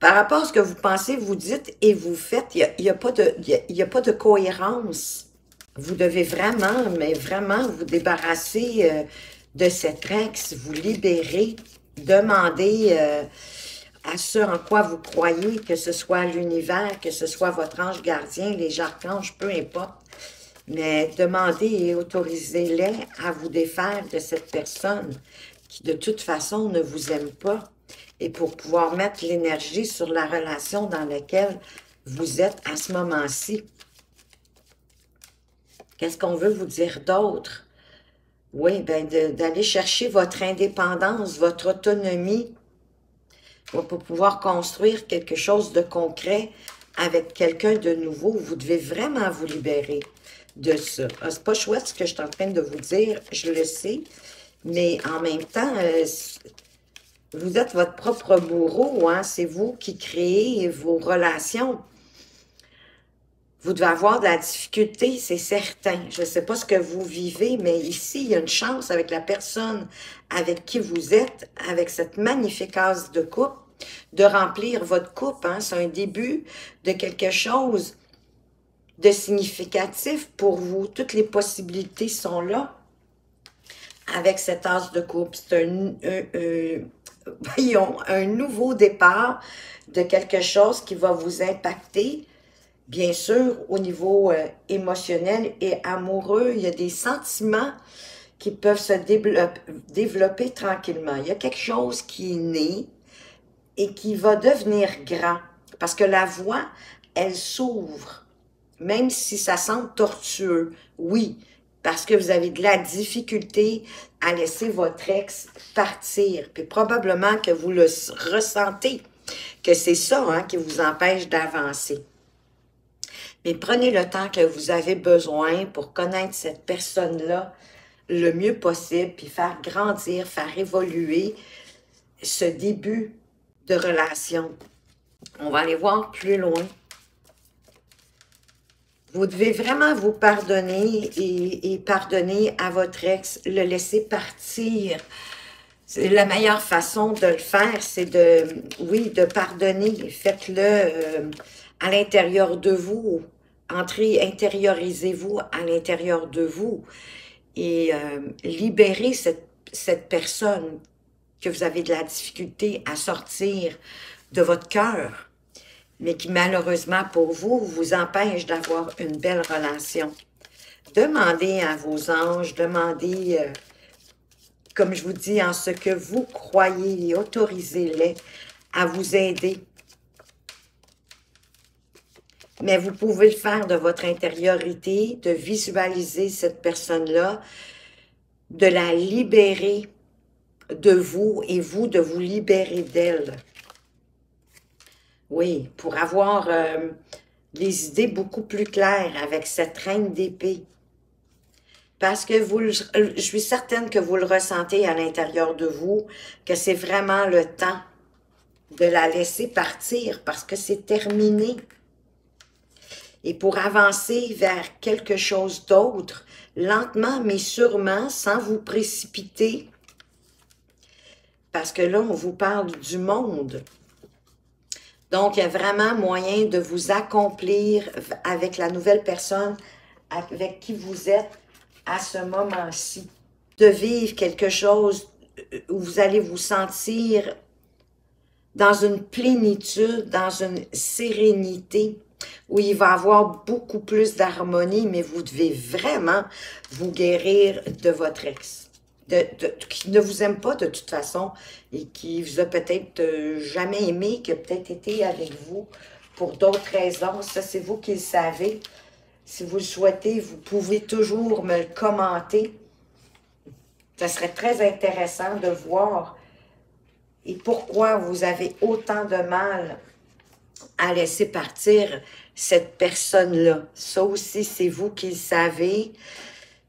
Par rapport à ce que vous pensez, vous dites et vous faites, il n'y a, a, pas de, il a pas de cohérence. Vous devez vraiment, mais vraiment vous débarrasser euh, de cet ex, vous libérer, demander euh, à ce en quoi vous croyez, que ce soit l'univers, que ce soit votre ange gardien, les archanges, peu importe. Mais demandez et autorisez-les à vous défaire de cette personne qui de toute façon ne vous aime pas et pour pouvoir mettre l'énergie sur la relation dans laquelle vous êtes à ce moment-ci. Qu'est-ce qu'on veut vous dire d'autre? Oui, ben d'aller chercher votre indépendance, votre autonomie pour pouvoir construire quelque chose de concret avec quelqu'un de nouveau. Vous devez vraiment vous libérer de ça. Ah, c'est pas chouette ce que je suis en train de vous dire, je le sais, mais en même temps, euh, vous êtes votre propre bourreau, hein? c'est vous qui créez vos relations. Vous devez avoir de la difficulté, c'est certain. Je ne sais pas ce que vous vivez, mais ici, il y a une chance avec la personne avec qui vous êtes, avec cette magnifique as de coupe, de remplir votre coupe. Hein? C'est un début de quelque chose de significatif pour vous. Toutes les possibilités sont là avec cette as de coupe. C'est un, voyons, un nouveau départ de quelque chose qui va vous impacter, bien sûr, au niveau euh, émotionnel et amoureux. Il y a des sentiments qui peuvent se développer, tranquillement. Il y a quelque chose qui est né et qui va devenir grand. Parce que la voix, elle s'ouvre, même si ça semble tortueux. Oui, parce que vous avez de la difficulté à laisser votre ex partir. Puis probablement que vous le ressentez, que c'est ça hein, qui vous empêche d'avancer. Mais prenez le temps que vous avez besoin pour connaître cette personne-là le mieux possible, puis faire grandir, faire évoluer ce début de relation. On va aller voir plus loin. Vous devez vraiment vous pardonner et, pardonner à votre ex, le laisser partir. La meilleure façon de le faire, c'est de, oui, de pardonner. Faites-le euh, à l'intérieur de vous. Entrez, intériorisez-vous à l'intérieur de vous et euh, libérez cette, cette personne que vous avez de la difficulté à sortir de votre cœur mais qui malheureusement pour vous vous empêche d'avoir une belle relation. Demandez à vos anges, demandez, euh, comme je vous dis, en ce que vous croyez et autorisez-les à vous aider. Mais vous pouvez le faire de votre intériorité, de visualiser cette personne-là, de la libérer de vous et vous de vous libérer d'elle. Oui, pour avoir euh, les idées beaucoup plus claires avec cette reine d'épée. Parce que je suis certaine que vous le ressentez à l'intérieur de vous, que c'est vraiment le temps de la laisser partir parce que c'est terminé. Et pour avancer vers quelque chose d'autre, lentement mais sûrement, sans vous précipiter, parce que là, on vous parle du monde. Donc, il y a vraiment moyen de vous accomplir avec la nouvelle personne avec qui vous êtes à ce moment-ci. De vivre quelque chose où vous allez vous sentir dans une plénitude, dans une sérénité, où il va y avoir beaucoup plus d'harmonie, mais vous devez vraiment vous guérir de votre ex qui ne vous aime pas de toute façon et qui vous a peut-être euh, jamais aimé, qui a peut-être été avec vous pour d'autres raisons. Ça, c'est vous qui le savez. Si vous le souhaitez, vous pouvez toujours me le commenter. Ça serait très intéressant de voir et pourquoi vous avez autant de mal à laisser partir cette personne-là. Ça aussi, c'est vous qui le savez.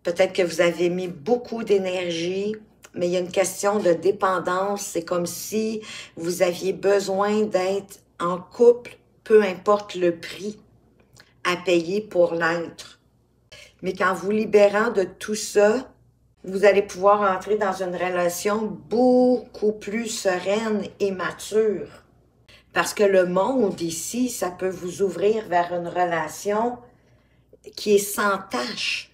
Peut-être que vous avez mis beaucoup d'énergie, mais il y a une question de dépendance. C'est comme si vous aviez besoin d'être en couple, peu importe le prix à payer pour l'être. Mais qu'en vous libérant de tout ça, vous allez pouvoir entrer dans une relation beaucoup plus sereine et mature. Parce que le monde ici, ça peut vous ouvrir vers une relation qui est sans tâche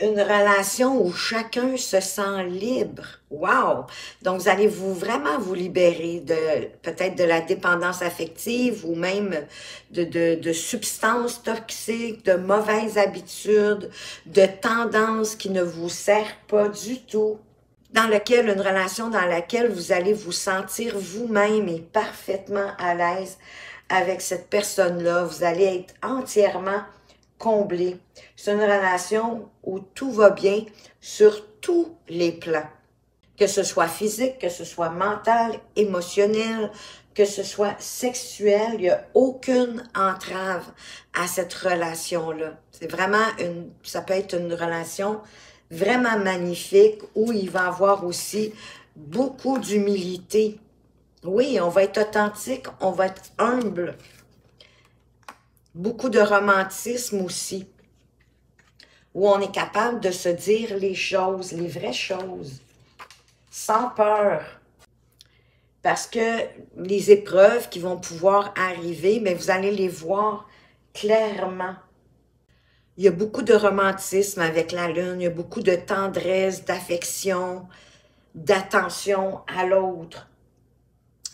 une relation où chacun se sent libre. Wow! Donc, vous allez vous vraiment vous libérer de peut-être de la dépendance affective ou même de, de, de substances toxiques, de mauvaises habitudes, de tendances qui ne vous servent pas du tout. Dans lequel, une relation dans laquelle vous allez vous sentir vous-même et parfaitement à l'aise avec cette personne-là. Vous allez être entièrement C'est une relation où tout va bien sur tous les plans. Que ce soit physique, que ce soit mental, émotionnel, que ce soit sexuel, il n'y a aucune entrave à cette relation-là. C'est vraiment une, ça peut être une relation vraiment magnifique où il va avoir aussi beaucoup d'humilité. Oui, on va être authentique, on va être humble, beaucoup de romantisme aussi, où on est capable de se dire les choses, les vraies choses, sans peur. Parce que les épreuves qui vont pouvoir arriver, mais vous allez les voir clairement. Il y a beaucoup de romantisme avec la lune, il y a beaucoup de tendresse, d'affection, d'attention à l'autre,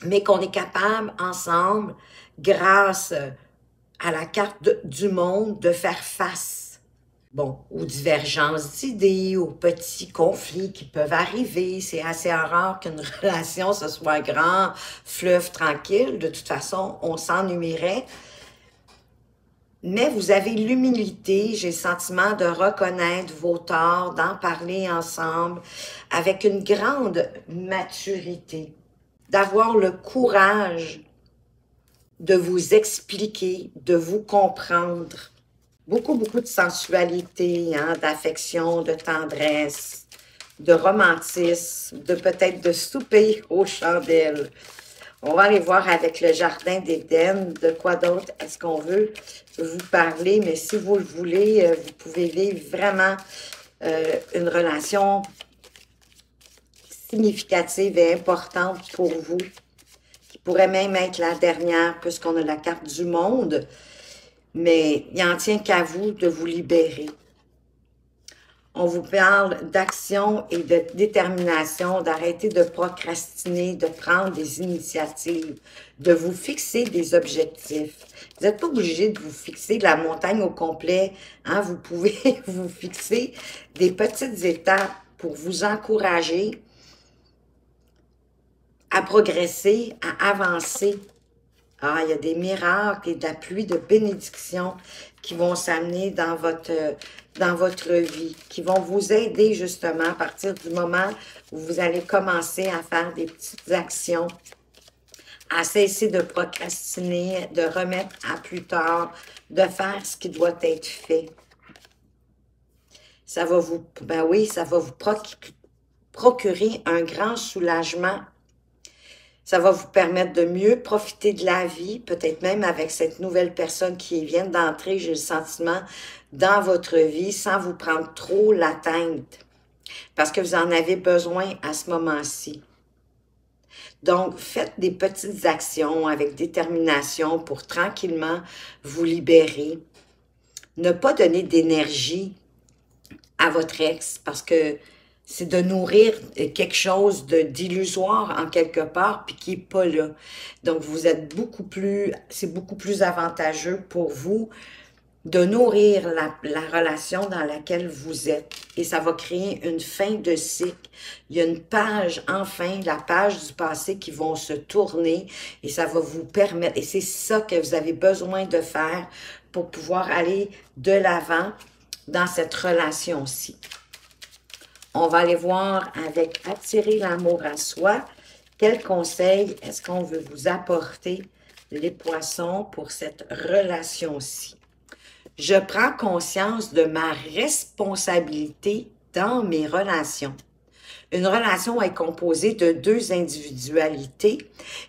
mais qu'on est capable ensemble, grâce à la carte du monde de faire face, bon, aux divergences d'idées, aux petits conflits qui peuvent arriver. C'est assez rare qu'une relation, ce soit un grand fleuve tranquille. De toute façon, on s'ennuierait. Mais vous avez l'humilité, j'ai le sentiment de reconnaître vos torts, d'en parler ensemble avec une grande maturité, d'avoir le courage de vous expliquer, de vous comprendre. Beaucoup, beaucoup de sensualité, hein, d'affection, de tendresse, de romantisme, de peut-être de souper aux chandelles. On va aller voir avec le jardin d'Éden de quoi d'autre est-ce qu'on veut vous parler, mais si vous le voulez, euh, vous pouvez vivre vraiment euh, une relation significative et importante pour vous pourrait même être la dernière puisqu'on a la carte du monde, mais il en tient qu'à vous de vous libérer. On vous parle d'action et de détermination, d'arrêter de procrastiner, de prendre des initiatives, de vous fixer des objectifs. Vous n'êtes pas obligé de vous fixer la montagne au complet. Hein? Vous pouvez vous fixer des petites étapes pour vous encourager à progresser, à avancer. Ah, il y a des miracles et d'appui, de bénédictions qui vont s'amener dans votre, dans votre vie, qui vont vous aider justement à partir du moment où vous allez commencer à faire des petites actions, à cesser de procrastiner, de remettre à plus tard, de faire ce qui doit être fait. Ça va vous, ben oui, ça va vous procurer un grand soulagement ça va vous permettre de mieux profiter de la vie, peut-être même avec cette nouvelle personne qui vient d'entrer, j'ai le sentiment, dans votre vie sans vous prendre trop la tête. Parce que vous en avez besoin à ce moment-ci. Donc, faites des petites actions avec détermination pour tranquillement vous libérer. Ne pas donner d'énergie à votre ex parce que c'est de nourrir quelque chose de d'illusoire en quelque part, puis qui est pas là. Donc, vous êtes beaucoup plus, c'est beaucoup plus avantageux pour vous de nourrir la, la, relation dans laquelle vous êtes. Et ça va créer une fin de cycle. Il y a une page, enfin, la page du passé qui vont se tourner et ça va vous permettre, et c'est ça que vous avez besoin de faire pour pouvoir aller de l'avant dans cette relation-ci. On va aller voir avec attirer l'amour à soi. Quel conseil est-ce qu'on veut vous apporter, les poissons, pour cette relation-ci? Je prends conscience de ma responsabilité dans mes relations. Une relation est composée de deux individualités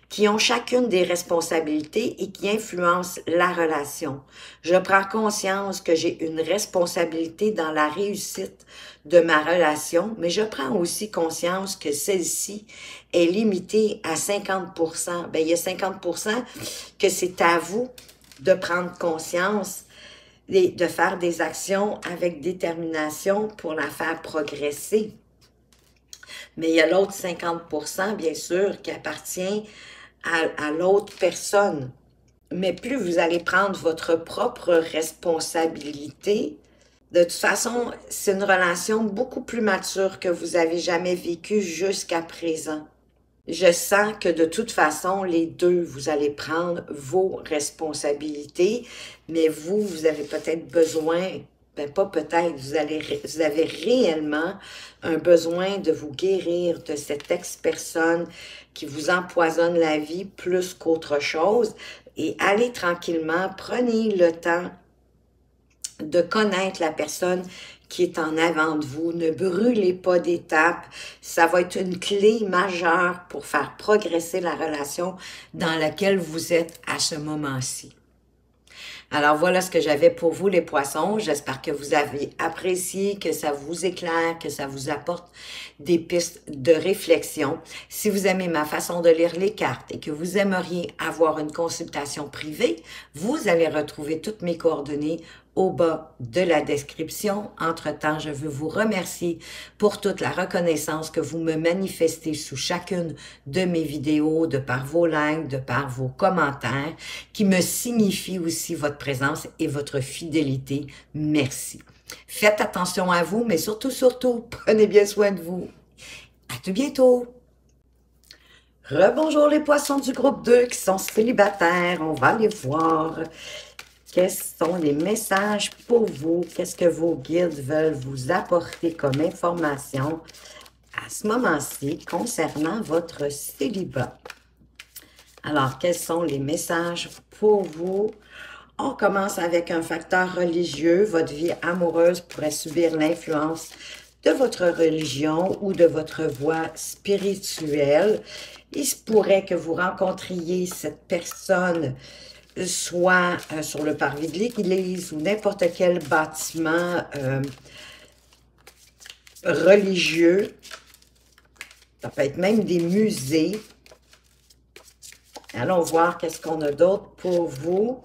qui ont chacune des responsabilités et qui influencent la relation. Je prends conscience que j'ai une responsabilité dans la réussite de ma relation, mais je prends aussi conscience que celle-ci est limitée à 50% Ben, il y a 50% que c'est à vous de prendre conscience et de faire des actions avec détermination pour la faire progresser. Mais il y a l'autre 50% bien sûr, qui appartient à, l'autre personne. Mais plus vous allez prendre votre propre responsabilité, de toute façon, c'est une relation beaucoup plus mature que vous avez jamais vécue jusqu'à présent. Je sens que de toute façon, les deux, vous allez prendre vos responsabilités, mais vous, vous avez peut-être besoin, ben pas peut-être, vous, vous avez réellement un besoin de vous guérir de cette ex-personne qui vous empoisonne la vie plus qu'autre chose et allez tranquillement, prenez le temps de connaître la personne qui est en avant de vous. Ne brûlez pas d'étapes. Ça va être une clé majeure pour faire progresser la relation dans laquelle vous êtes à ce moment-ci. Alors voilà ce que j'avais pour vous les poissons. J'espère que vous avez apprécié, que ça vous éclaire, que ça vous apporte des pistes de réflexion. Si vous aimez ma façon de lire les cartes et que vous aimeriez avoir une consultation privée, vous allez retrouver toutes mes coordonnées au bas de la description. Entre-temps, je veux vous remercier pour toute la reconnaissance que vous me manifestez sous chacune de mes vidéos, de par vos likes, de par vos commentaires, qui me signifient aussi votre présence et votre fidélité. Merci. Faites attention à vous, mais surtout, surtout, prenez bien soin de vous. À tout bientôt. Rebonjour les poissons du groupe 2 qui sont célibataires. On va les voir. Quels sont les messages pour vous? Qu'est-ce que vos guides veulent vous apporter comme information à ce moment-ci concernant votre célibat? Alors, quels sont les messages pour vous? On commence avec un facteur religieux. Votre vie amoureuse pourrait subir l'influence de votre religion ou de votre voie spirituelle. Il se pourrait que vous rencontriez cette personne soit euh, sur le parvis de l'église ou n'importe quel bâtiment euh, religieux. Ça peut être même des musées. Allons voir qu'est-ce qu'on a d'autre pour vous.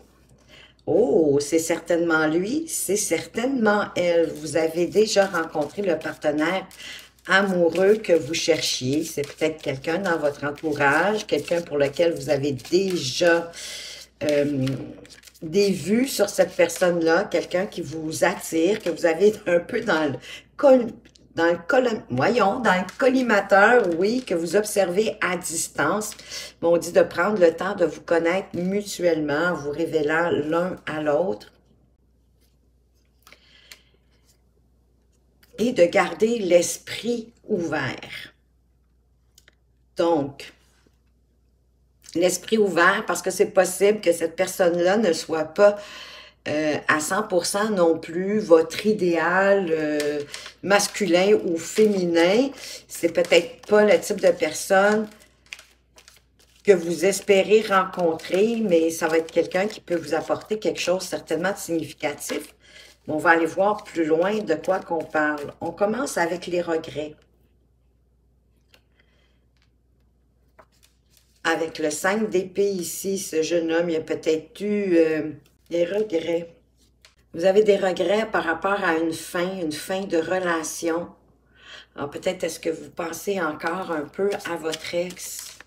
Oh, c'est certainement lui, c'est certainement elle. Vous avez déjà rencontré le partenaire amoureux que vous cherchiez. C'est peut-être quelqu'un dans votre entourage, quelqu'un pour lequel vous avez déjà euh, des vues sur cette personne-là, quelqu'un qui vous attire, que vous avez un peu dans le col, dans le collimateur, oui, que vous observez à distance. on dit de prendre le temps de vous connaître mutuellement, vous révélant l'un à l'autre. Et de garder l'esprit ouvert. Donc, l'esprit ouvert parce que c'est possible que cette personne-là ne soit pas euh, à 100% non plus votre idéal euh, masculin ou féminin. C'est peut-être pas le type de personne que vous espérez rencontrer, mais ça va être quelqu'un qui peut vous apporter quelque chose certainement significatif. On va aller voir plus loin de quoi qu'on parle. On commence avec les regrets. Avec le 5 d'épée ici, ce jeune homme, il a peut-être eu euh, des regrets. Vous avez des regrets par rapport à une fin, une fin de relation? Peut-être est-ce que vous pensez encore un peu à votre ex?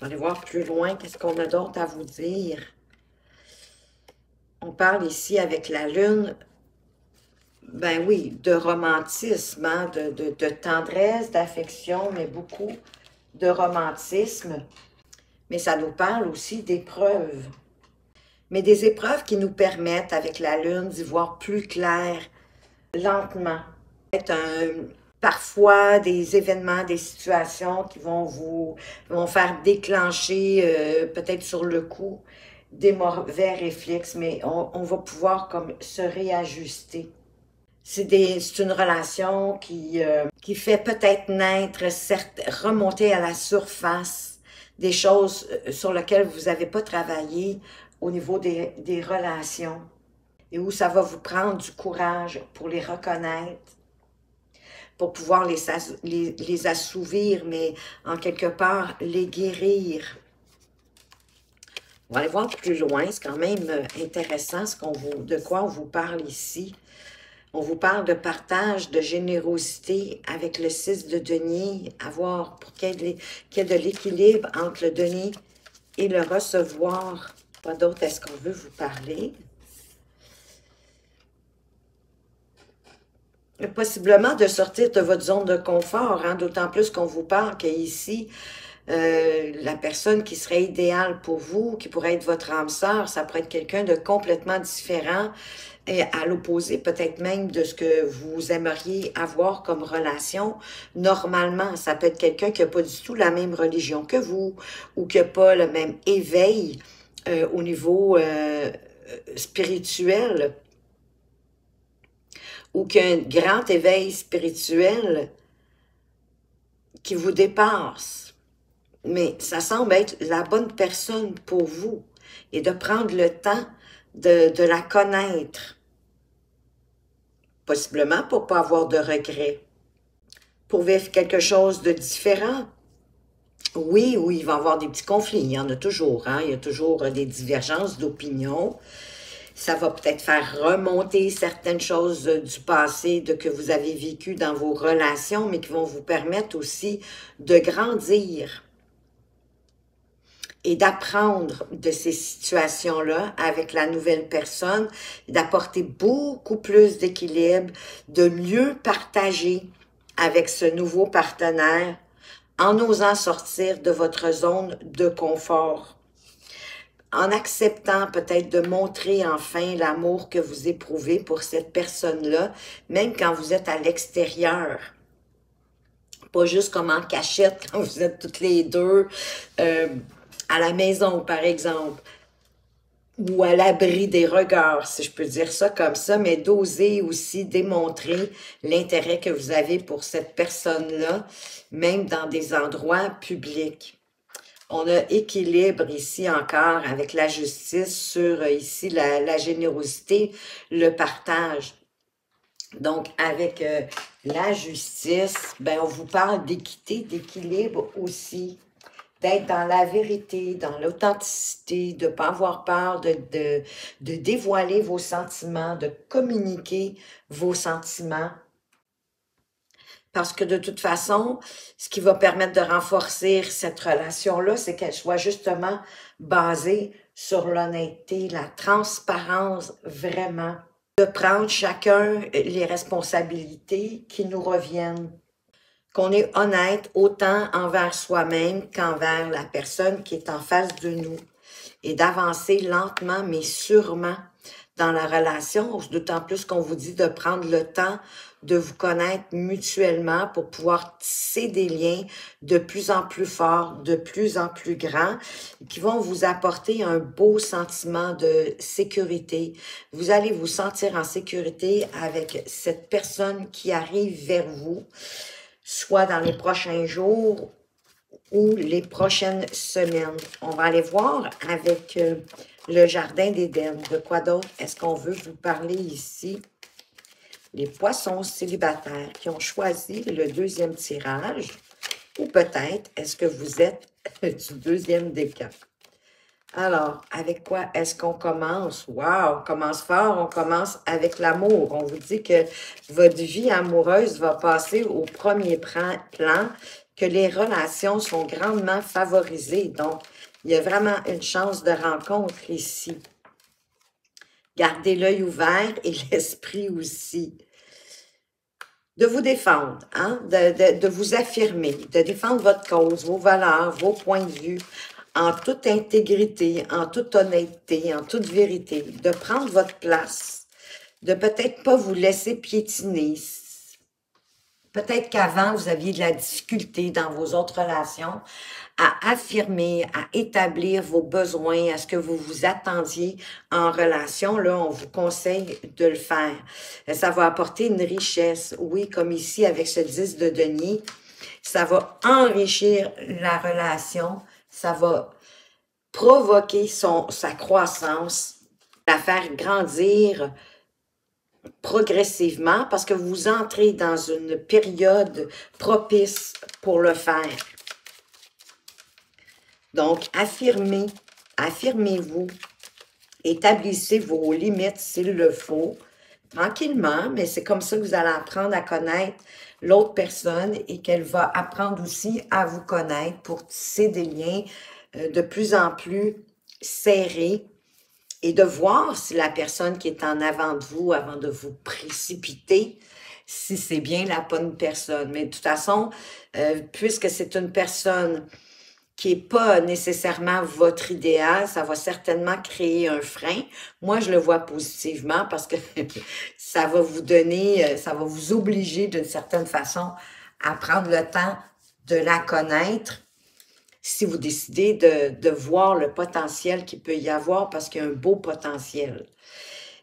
Va aller voir plus loin, qu'est-ce qu'on a d'autre à vous dire. On parle ici avec la lune, ben oui, de romantisme, hein, de tendresse, d'affection, mais beaucoup de romantisme, mais ça nous parle aussi d'épreuves. Mais des épreuves qui nous permettent, avec la Lune, d'y voir plus clair, lentement. C'est un, parfois des événements, des situations qui vont vous vont faire déclencher, euh, peut-être sur le coup, des mauvais réflexes, mais on, on va pouvoir comme se réajuster. C'est une relation qui, euh, qui fait peut-être naître, certes, remonter à la surface des choses euh, sur lesquelles vous n'avez pas travaillé au niveau des, relations et où ça va vous prendre du courage pour les reconnaître, pour pouvoir les assouvir, mais en quelque part les guérir. On va aller voir plus loin, c'est quand même euh, intéressant ce qu'on vous, de quoi on vous parle ici. On vous parle de partage, de générosité avec le 6 de denier, avoir pour qu'il y, ait de l'équilibre entre le denier et le recevoir. Pas d'autre est-ce qu'on veut vous parler? Possiblement de sortir de votre zone de confort, hein, d'autant plus qu'on vous parle qu'ici, euh, la personne qui serait idéale pour vous, qui pourrait être votre âme sœur, ça pourrait être quelqu'un de complètement différent, et à l'opposé peut-être même de ce que vous aimeriez avoir comme relation. Normalement, ça peut être quelqu'un qui n'a pas du tout la même religion que vous ou qui n'a pas le même éveil euh, au niveau euh, spirituel ou qui a un grand éveil spirituel qui vous dépasse. Mais ça semble être la bonne personne pour vous et de prendre le temps de la connaître possiblement pour pas avoir de regrets, pour vivre quelque chose de différent. Oui, oui, il va y avoir des petits conflits, il y en a toujours, hein? il y a toujours des divergences d'opinion. Ça va peut-être faire remonter certaines choses du passé, de que vous avez vécu dans vos relations, mais qui vont vous permettre aussi de grandir et d'apprendre de ces situations-là avec la nouvelle personne, d'apporter beaucoup plus d'équilibre, de mieux partager avec ce nouveau partenaire en osant sortir de votre zone de confort, en acceptant peut-être de montrer enfin l'amour que vous éprouvez pour cette personne-là, même quand vous êtes à l'extérieur. Pas juste comme en cachette quand vous êtes toutes les deux. Euh, à la maison, par exemple, ou à l'abri des regards, si je peux dire ça comme ça, mais d'oser aussi démontrer l'intérêt que vous avez pour cette personne-là, même dans des endroits publics. On a équilibre ici encore avec la justice sur euh, ici la, générosité, le partage. Donc, avec euh, la justice, ben, on vous parle d'équité, d'équilibre aussi d'être dans la vérité, dans l'authenticité, de ne pas avoir peur de, de, de dévoiler vos sentiments, de communiquer vos sentiments. Parce que de toute façon, ce qui va permettre de renforcer cette relation-là, c'est qu'elle soit justement basée sur l'honnêteté, la transparence vraiment, de prendre chacun les responsabilités qui nous reviennent qu'on est honnête autant envers soi-même qu'envers la personne qui est en face de nous et d'avancer lentement mais sûrement dans la relation, d'autant plus qu'on vous dit de prendre le temps de vous connaître mutuellement pour pouvoir tisser des liens de plus en plus forts, de plus en plus grands, qui vont vous apporter un beau sentiment de sécurité. Vous allez vous sentir en sécurité avec cette personne qui arrive vers vous soit dans les prochains jours ou les prochaines semaines. On va aller voir avec euh, le Jardin d'Éden. De quoi d'autre est-ce qu'on veut vous parler ici? Les poissons célibataires qui ont choisi le deuxième tirage. Ou peut-être, est-ce que vous êtes du deuxième décan? Alors, avec quoi est-ce qu'on commence? Wow, on commence fort, on commence avec l'amour. On vous dit que votre vie amoureuse va passer au premier plan, que les relations sont grandement favorisées. Donc, il y a vraiment une chance de rencontre ici. Gardez l'œil ouvert et l'esprit aussi. De vous défendre, hein? de, de vous affirmer, de défendre votre cause, vos valeurs, vos points de vue, en toute intégrité, en toute honnêteté, en toute vérité, de prendre votre place, de peut-être pas vous laisser piétiner. Peut-être qu'avant, vous aviez de la difficulté dans vos autres relations à affirmer, à établir vos besoins, à ce que vous vous attendiez en relation. Là, on vous conseille de le faire. Ça va apporter une richesse. Oui, comme ici avec ce 10 de denier, ça va enrichir la relation. Ça va provoquer sa croissance, la faire grandir progressivement parce que vous entrez dans une période propice pour le faire. Donc, affirmez, affirmez-vous, établissez vos limites s'il le faut, tranquillement, mais c'est comme ça que vous allez apprendre à connaître l'autre personne et qu'elle va apprendre aussi à vous connaître pour tisser des liens euh, de plus en plus serrés et de voir si la personne qui est en avant de vous, avant de vous précipiter, si c'est bien la bonne personne. Mais de toute façon, euh, puisque c'est une personne qui est pas nécessairement votre idéal, ça va certainement créer un frein. Moi, je le vois positivement parce que ça va vous donner, euh, ça va vous obliger d'une certaine façon à prendre le temps de la connaître si vous décidez de, de voir le potentiel qu'il peut y avoir parce qu'il y a un beau potentiel.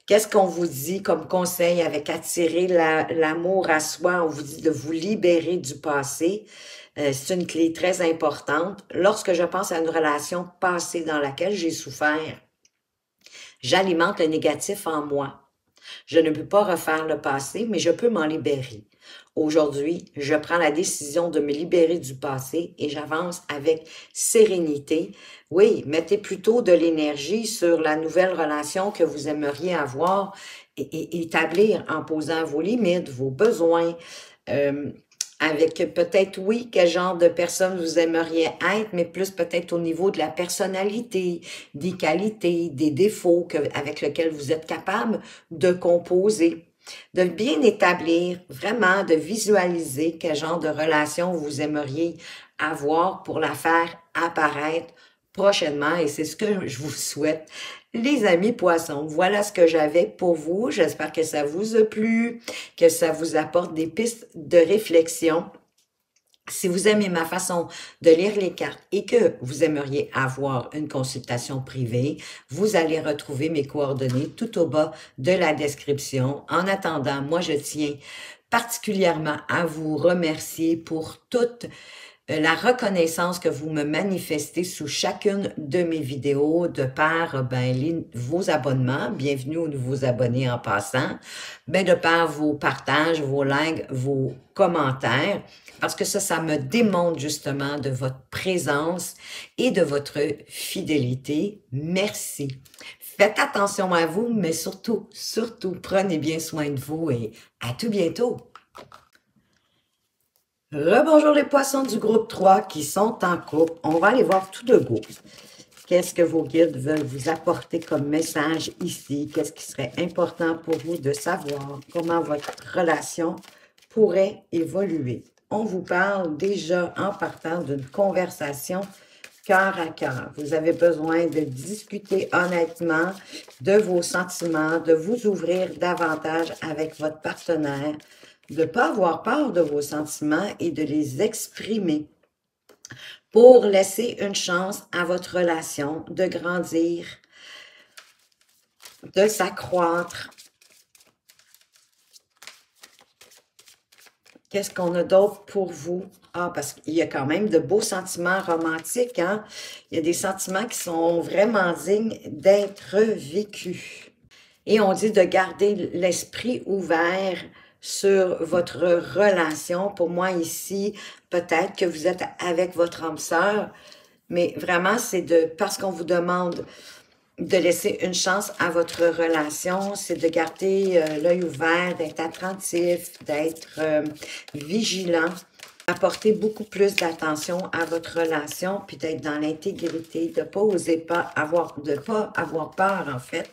Qu'est-ce qu'on vous dit comme conseil avec attirer l'amour à soi? On vous dit de vous libérer du passé. Euh, c'est une clé très importante. Lorsque je pense à une relation passée dans laquelle j'ai souffert, j'alimente le négatif en moi. Je ne peux pas refaire le passé, mais je peux m'en libérer. Aujourd'hui, je prends la décision de me libérer du passé et j'avance avec sérénité. Oui, mettez plutôt de l'énergie sur la nouvelle relation que vous aimeriez avoir et, établir en posant vos limites, vos besoins, euh, avec peut-être, oui, quel genre de personne vous aimeriez être, mais plus peut-être au niveau de la personnalité, des qualités, des défauts avec lesquels vous êtes capable de composer. De bien établir, vraiment de visualiser quel genre de relation vous aimeriez avoir pour la faire apparaître prochainement et c'est ce que je vous souhaite. Les amis poissons, voilà ce que j'avais pour vous. J'espère que ça vous a plu, que ça vous apporte des pistes de réflexion. Si vous aimez ma façon de lire les cartes et que vous aimeriez avoir une consultation privée, vous allez retrouver mes coordonnées tout au bas de la description. En attendant, moi, je tiens particulièrement à vous remercier pour toute euh, la reconnaissance que vous me manifestez sous chacune de mes vidéos de par ben, vos abonnements, bienvenue aux nouveaux abonnés en passant, ben, de par vos partages, vos likes, vos commentaires, parce que ça, ça me démontre justement de votre présence et de votre fidélité. Merci. Faites attention à vous, mais surtout, surtout, prenez bien soin de vous et à tout bientôt. Rebonjour les poissons du groupe 3 qui sont en couple. On va aller voir tout de go. Qu'est-ce que vos guides veulent vous apporter comme message ici? Qu'est-ce qui serait important pour vous de savoir? Comment votre relation pourrait évoluer? On vous parle déjà en partant d'une conversation cœur à cœur. Vous avez besoin de discuter honnêtement de vos sentiments, de vous ouvrir davantage avec votre partenaire, de ne pas avoir peur de vos sentiments et de les exprimer pour laisser une chance à votre relation de grandir, de s'accroître. Qu'est-ce qu'on a d'autre pour vous? Ah, parce qu'il y a quand même de beaux sentiments romantiques. Hein? Il y a des sentiments qui sont vraiment dignes d'être vécus. Et on dit de garder l'esprit ouvert sur votre relation. Pour moi, ici, peut-être que vous êtes avec votre âme sœur, mais vraiment, c'est de parce qu'on vous demande de laisser une chance à votre relation, c'est de garder euh, l'œil ouvert, d'être attentif, d'être euh, vigilant, apporter beaucoup plus d'attention à votre relation, puis d'être dans l'intégrité, de pas oser avoir, de pas avoir peur en fait,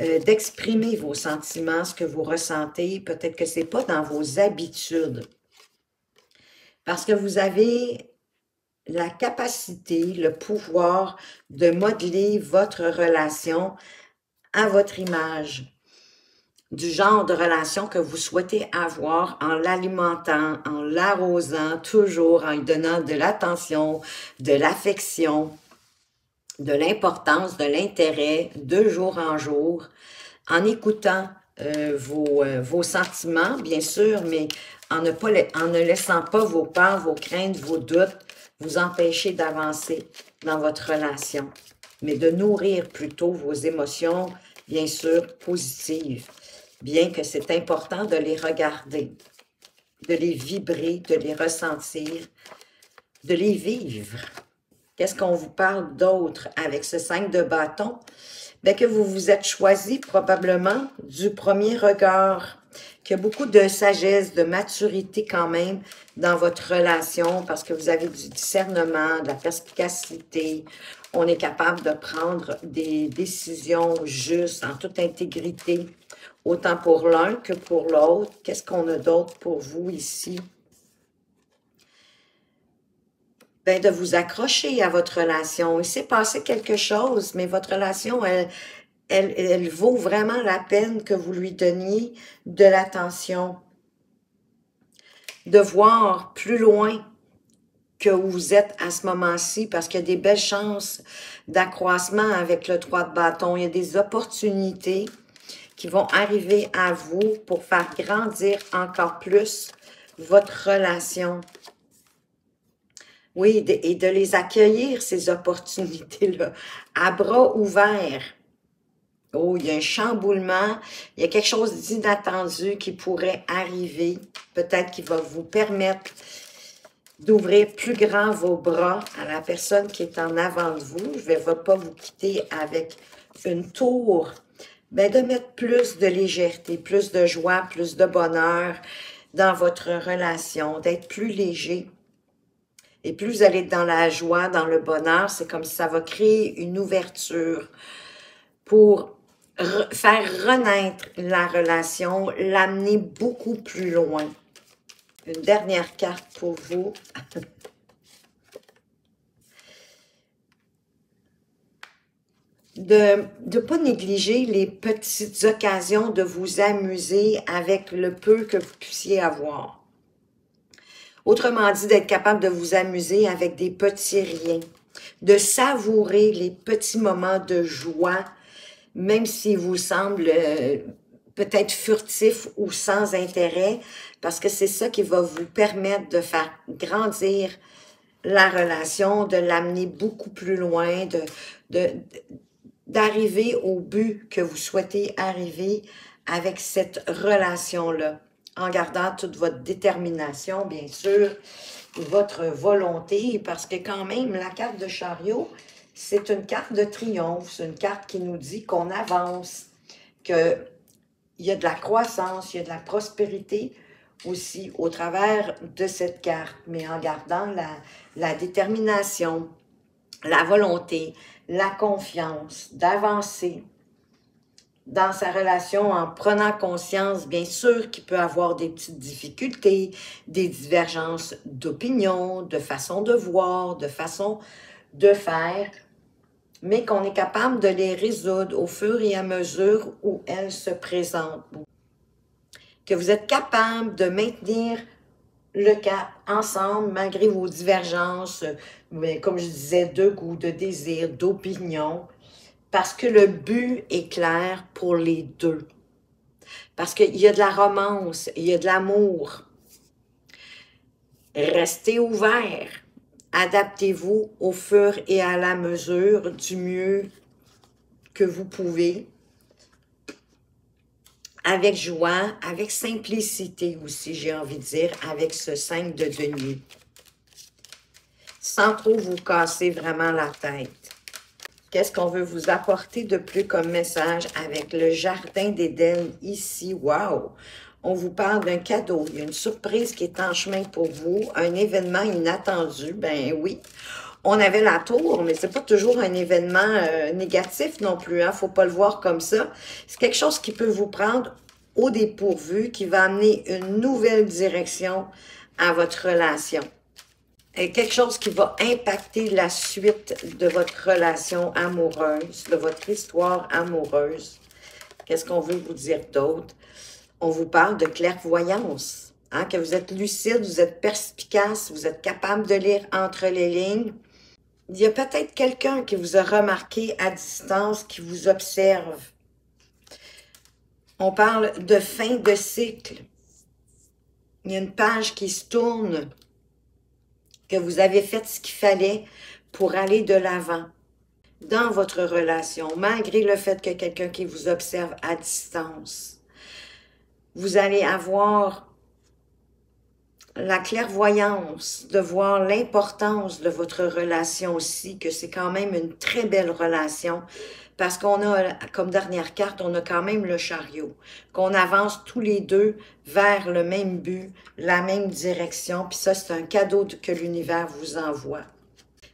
euh, d'exprimer vos sentiments, ce que vous ressentez. Peut-être que ce n'est pas dans vos habitudes. Parce que vous avez la capacité, le pouvoir de modeler votre relation à votre image. du genre de relation que vous souhaitez avoir en l'alimentant, en l'arrosant toujours, en lui donnant de l'attention, de l'affection, de l'importance, de l'intérêt, de jour en jour, en écoutant euh, vos, euh, vos, sentiments, bien sûr, mais en ne, en ne laissant pas vos peurs, vos craintes, vos doutes vous empêcher d'avancer dans votre relation, mais de nourrir plutôt vos émotions, bien sûr, positives, bien que c'est important de les regarder, de les vibrer, de les ressentir, de les vivre. Qu'est-ce qu'on vous parle d'autre avec ce 5 de bâton? Bien que vous vous êtes choisi probablement du premier regard, qu'il y a beaucoup de sagesse, de maturité quand même dans votre relation parce que vous avez du discernement, de la perspicacité. On est capable de prendre des décisions justes, en toute intégrité, autant pour l'un que pour l'autre. Qu'est-ce qu'on a d'autre pour vous ici? Ben, de vous accrocher à votre relation. Il s'est passé quelque chose, mais votre relation, elle, vaut vraiment la peine que vous lui donniez de l'attention. De voir plus loin que vous êtes à ce moment-ci, parce qu'il y a des belles chances d'accroissement avec le 3 de bâton. Il y a des opportunités qui vont arriver à vous pour faire grandir encore plus votre relation. Oui, et de les accueillir, ces opportunités-là, à bras ouverts. Oh, il y a un chamboulement, il y a quelque chose d'inattendu qui pourrait arriver, peut-être qui va vous permettre d'ouvrir plus grand vos bras à la personne qui est en avant de vous. Je ne vais pas vous quitter avec une tour, mais de mettre plus de légèreté, plus de joie, plus de bonheur dans votre relation, d'être plus léger. Et plus vous allez être dans la joie, dans le bonheur, c'est comme si ça va créer une ouverture pour faire renaître la relation, l'amener beaucoup plus loin. Une dernière carte pour vous. de ne pas négliger les petites occasions de vous amuser avec le peu que vous puissiez avoir. Autrement dit, d'être capable de vous amuser avec des petits riens, de savourer les petits moments de joie, même s'ils vous semblent euh, peut-être furtifs ou sans intérêt, parce que c'est ça qui va vous permettre de faire grandir la relation, de l'amener beaucoup plus loin, de, d'arriver au but que vous souhaitez arriver avec cette relation-là en gardant toute votre détermination, bien sûr, votre volonté, parce que quand même, la carte de chariot, c'est une carte de triomphe, c'est une carte qui nous dit qu'on avance, qu'il y a de la croissance, il y a de la prospérité aussi au travers de cette carte, mais en gardant la détermination, la volonté, la confiance d'avancer, dans sa relation en prenant conscience, bien sûr, qu'il peut avoir des petites difficultés, des divergences d'opinion, de façon de voir, de façon de faire, mais qu'on est capable de les résoudre au fur et à mesure où elles se présentent. Que vous êtes capable de maintenir le cap ensemble malgré vos divergences, mais comme je disais, de goût, de désir, d'opinion, parce que le but est clair pour les deux. Parce qu'il y a de la romance, il y a de l'amour. Restez ouverts. Adaptez-vous au fur et à la mesure du mieux que vous pouvez. Avec joie, avec simplicité aussi, j'ai envie de dire, avec ce 5 de denier. Sans trop vous casser vraiment la tête. Qu'est-ce qu'on veut vous apporter de plus comme message avec le jardin d'Éden ici? Wow! On vous parle d'un cadeau. Il y a une surprise qui est en chemin pour vous, un événement inattendu. Ben oui. On avait la tour, mais c'est pas toujours un événement euh, négatif non plus. Hein? Faut pas le voir comme ça. C'est quelque chose qui peut vous prendre au dépourvu, qui va amener une nouvelle direction à votre relation quelque chose qui va impacter la suite de votre relation amoureuse, de votre histoire amoureuse. Qu'est-ce qu'on veut vous dire d'autre? On vous parle de clairvoyance, hein, que vous êtes lucide, vous êtes perspicace, vous êtes capable de lire entre les lignes. Il y a peut-être quelqu'un qui vous a remarqué à distance, qui vous observe. On parle de fin de cycle. Il y a une page qui se tourne, que vous avez fait ce qu'il fallait pour aller de l'avant dans votre relation, malgré le fait que quelqu'un qui vous observe à distance. Vous allez avoir la clairvoyance de voir l'importance de votre relation aussi, que c'est quand même une très belle relation, parce qu'on a, comme dernière carte, on a quand même le chariot, qu'on avance tous les deux vers le même but, la même direction, puis ça, c'est un cadeau que l'univers vous envoie.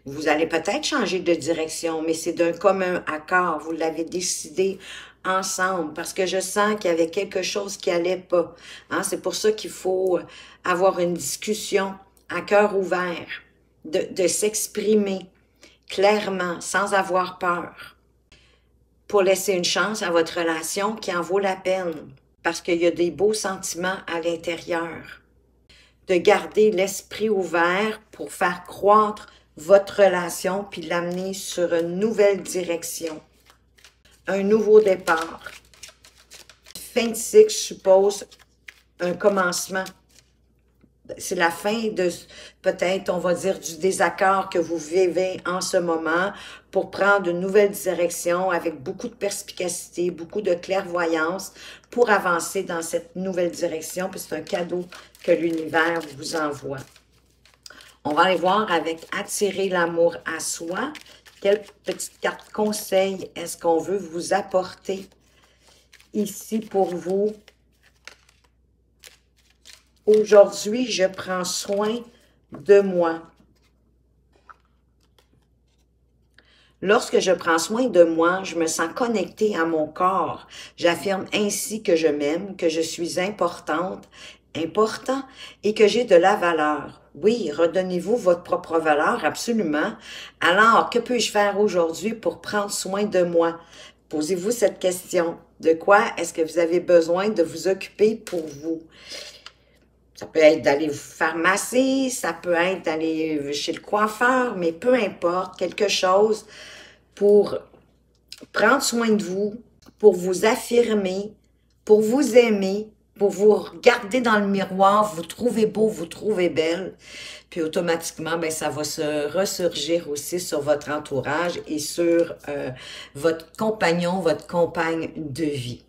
Vous allez peut-être changer de direction, mais c'est d'un commun accord. Vous l'avez décidé ensemble parce que je sens qu'il y avait quelque chose qui allait pas. Hein? C'est pour ça qu'il faut avoir une discussion à cœur ouvert, de, de s'exprimer clairement, sans avoir peur, pour laisser une chance à votre relation qui en vaut la peine, parce qu'il y a des beaux sentiments à l'intérieur. De garder l'esprit ouvert pour faire croître votre relation puis l'amener sur une nouvelle direction, un nouveau départ. Fin de cycle suppose un commencement. C'est la fin de, peut-être, on va dire, du désaccord que vous vivez en ce moment pour prendre une nouvelle direction avec beaucoup de perspicacité, beaucoup de clairvoyance pour avancer dans cette nouvelle direction. Puis c'est un cadeau que l'univers vous envoie. On va aller voir avec attirer l'amour à soi. Quelle petite carte conseil est-ce qu'on veut vous apporter ici pour vous? Aujourd'hui, je prends soin de moi. Lorsque je prends soin de moi, je me sens connectée à mon corps. J'affirme ainsi que je m'aime, que je suis importante, important et que j'ai de la valeur. Oui, redonnez-vous votre propre valeur, absolument. Alors, que puis-je faire aujourd'hui pour prendre soin de moi? Posez-vous cette question. De quoi est-ce que vous avez besoin de vous occuper pour vous? Ça peut être d'aller vous faire masser, ça peut être d'aller chez le coiffeur, mais peu importe, quelque chose pour prendre soin de vous, pour vous affirmer, pour vous aimer, pour vous regarder dans le miroir, vous trouvez beau, vous trouvez belle, puis automatiquement, ben, ça va se ressurgir aussi sur votre entourage et sur euh, votre compagnon, votre compagne de vie.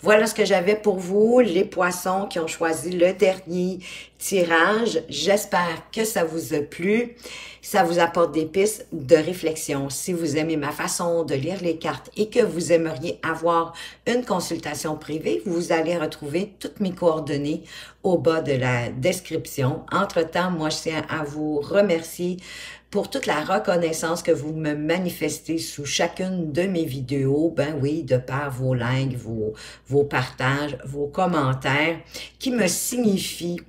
Voilà ce que j'avais pour vous, les poissons qui ont choisi le dernier tirage. J'espère que ça vous a plu. Ça vous apporte des pistes de réflexion. Si vous aimez ma façon de lire les cartes et que vous aimeriez avoir une consultation privée, vous allez retrouver toutes mes coordonnées au bas de la description. Entre-temps, moi, je tiens à vous remercier pour toute la reconnaissance que vous me manifestez sous chacune de mes vidéos, ben oui, de par vos likes, vos, vos partages, vos commentaires, qui me signifient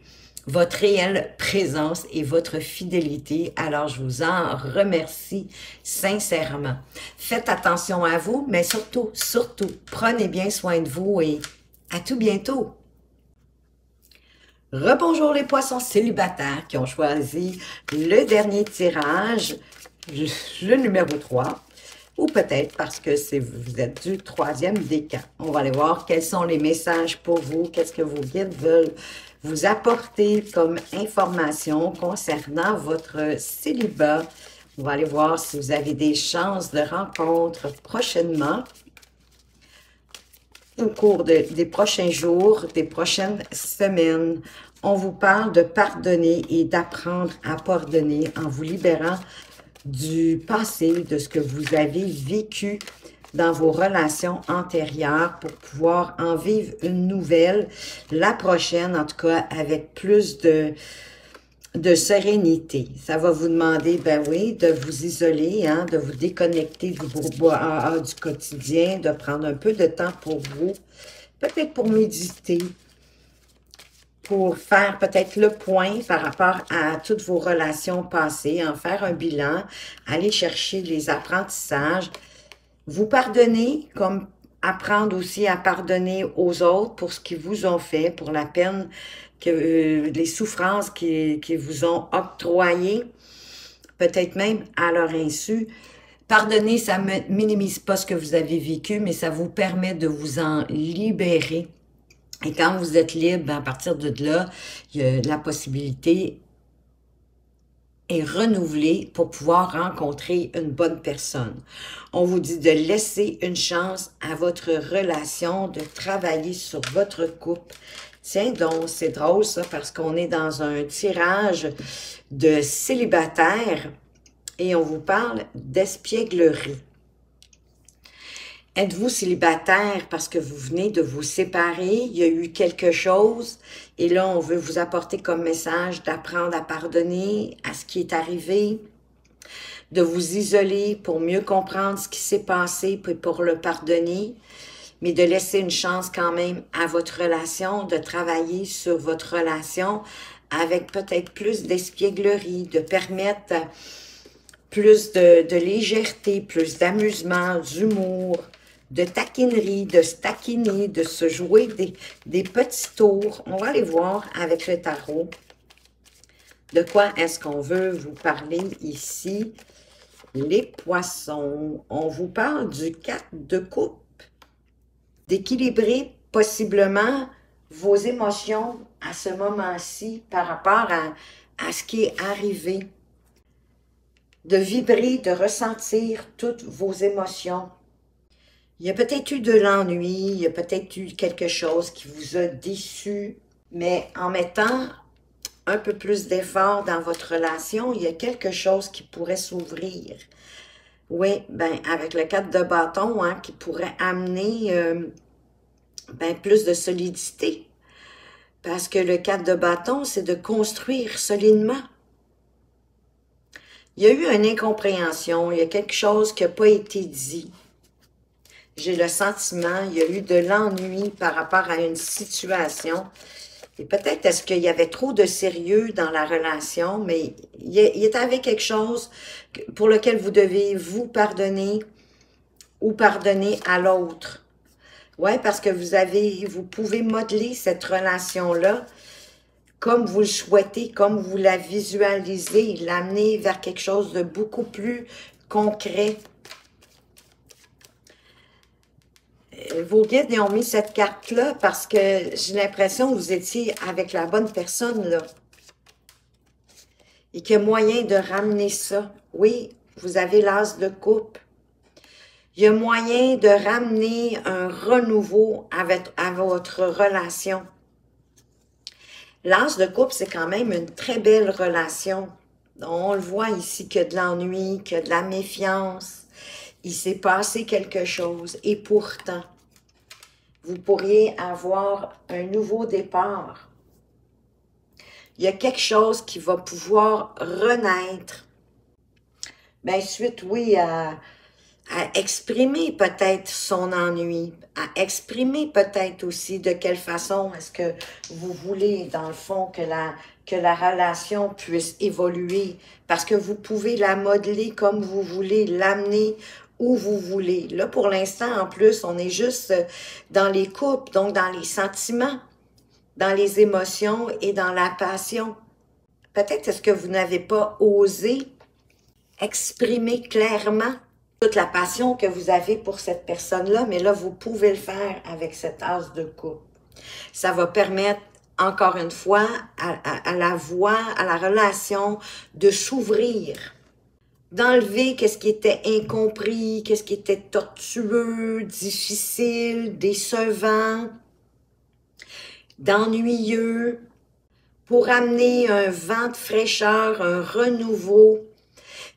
votre réelle présence et votre fidélité. Alors, je vous en remercie sincèrement. Faites attention à vous, mais surtout, surtout, prenez bien soin de vous et à tout bientôt. Rebonjour les poissons célibataires qui ont choisi le dernier tirage, le numéro 3, ou peut-être parce que vous êtes du troisième décan. On va aller voir quels sont les messages pour vous, qu'est-ce que vos guides veulent vous apporter comme information concernant votre célibat. On va aller voir si vous avez des chances de rencontre prochainement au cours des prochains jours, des prochaines semaines. On vous parle de pardonner et d'apprendre à pardonner en vous libérant du passé, de ce que vous avez vécu dans vos relations antérieures pour pouvoir en vivre une nouvelle, la prochaine en tout cas avec plus de, sérénité. Ça va vous demander, ben oui, de vous isoler, hein, de vous déconnecter du bourbois du quotidien, de prendre un peu de temps pour vous, peut-être pour méditer, pour faire peut-être le point par rapport à toutes vos relations passées, en faire un bilan, aller chercher les apprentissages, vous pardonner comme apprendre aussi à pardonner aux autres pour ce qu'ils vous ont fait, pour la peine, que euh, les souffrances qu'ils vous ont octroyées, peut-être même à leur insu. Pardonner, ça ne minimise pas ce que vous avez vécu, mais ça vous permet de vous en libérer. Et quand vous êtes libre, à partir de là, la possibilité est renouvelée pour pouvoir rencontrer une bonne personne. On vous dit de laisser une chance à votre relation, de travailler sur votre couple. Tiens donc, c'est drôle ça, parce qu'on est dans un tirage de célibataire et on vous parle d'espièglerie. Êtes-vous célibataire parce que vous venez de vous séparer, il y a eu quelque chose, et là, on veut vous apporter comme message d'apprendre à pardonner à ce qui est arrivé, de vous isoler pour mieux comprendre ce qui s'est passé, puis pour le pardonner, mais de laisser une chance quand même à votre relation, de travailler sur votre relation avec peut-être plus d'espièglerie, de permettre plus de, de légèreté, plus d'amusement, d'humour, de taquinerie, de taquiner, de se jouer des, petits tours. On va aller voir avec le tarot. De quoi est-ce qu'on veut vous parler ici? Les poissons. On vous parle du 4 de coupe. D'équilibrer possiblement vos émotions à ce moment-ci par rapport à ce qui est arrivé. De vibrer, de ressentir toutes vos émotions il y a peut-être eu de l'ennui, il y a peut-être eu quelque chose qui vous a déçu, mais en mettant un peu plus d'effort dans votre relation, il y a quelque chose qui pourrait s'ouvrir. Oui, ben avec le cadre de bâton, hein, qui pourrait amener euh, ben, plus de solidité. Parce que le cadre de bâton, c'est de construire solidement. Il y a eu une incompréhension, il y a quelque chose qui n'a pas été dit j'ai le sentiment, il y a eu de l'ennui par rapport à une situation. Et peut-être est-ce qu'il y avait trop de sérieux dans la relation, mais il y avait quelque chose pour lequel vous devez vous pardonner ou pardonner à l'autre. Ouais, parce que vous avez, vous pouvez modeler cette relation-là comme vous le souhaitez, comme vous la visualisez, l'amener vers quelque chose de beaucoup plus concret, Euh, vos guides ont mis cette carte-là parce que j'ai l'impression que vous étiez avec la bonne personne, là. Et qu'il y a moyen de ramener ça. Oui, vous avez l'as de coupe. Il y a moyen de ramener un renouveau avec, à votre relation. L'as de coupe, c'est quand même une très belle relation. On le voit ici a de l'ennui, a de la méfiance, il s'est passé quelque chose et pourtant, vous pourriez avoir un nouveau départ. Il y a quelque chose qui va pouvoir renaître. Bien, suite, oui, à, à exprimer peut-être son ennui, à exprimer peut-être aussi de quelle façon est-ce que vous voulez, dans le fond, que la, que la relation puisse évoluer, parce que vous pouvez la modeler comme vous voulez, l'amener où vous voulez. Là, pour l'instant, en plus, on est juste dans les couples, donc dans les sentiments, dans les émotions et dans la passion. Peut-être est-ce que vous n'avez pas osé exprimer clairement toute la passion que vous avez pour cette personne-là, mais là, vous pouvez le faire avec cette as de couple. Ça va permettre, encore une fois, à, à la voix, à la relation de s'ouvrir d'enlever qu'est-ce qui était incompris, qu'est-ce qui était tortueux, difficile, décevant, d'ennuyeux, pour amener un vent de fraîcheur, un renouveau,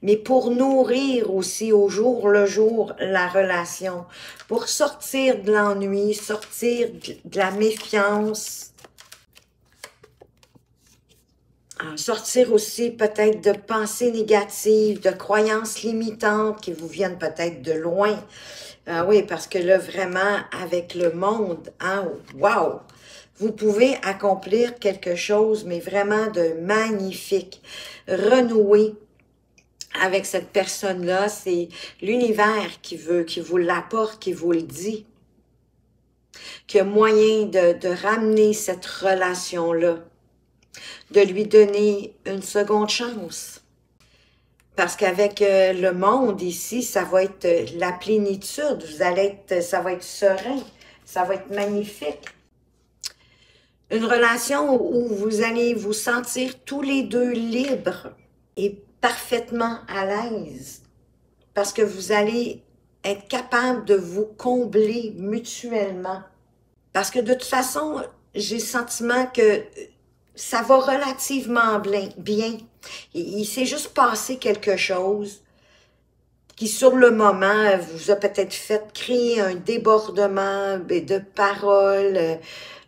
mais pour nourrir aussi au jour le jour la relation, pour sortir de l'ennui, sortir de la méfiance, sortir aussi peut-être de pensées négatives, de croyances limitantes qui vous viennent peut-être de loin. Ah oui, parce que là, vraiment, avec le monde, hein, wow! Vous pouvez accomplir quelque chose, mais vraiment de magnifique. Renouer avec cette personne-là, c'est l'univers qui veut, qui vous l'apporte, qui vous le dit. qu'il y a moyen de, de ramener cette relation-là, de lui donner une seconde chance. Parce qu'avec euh, le monde ici, ça va être euh, la plénitude, vous allez être, ça va être serein, ça va être magnifique. Une relation où vous allez vous sentir tous les deux libres et parfaitement à l'aise. Parce que vous allez être capable de vous combler mutuellement. Parce que de toute façon, j'ai le sentiment que ça va relativement bien. Il, s'est juste passé quelque chose qui, sur le moment, vous a peut-être fait créer un débordement de paroles, euh,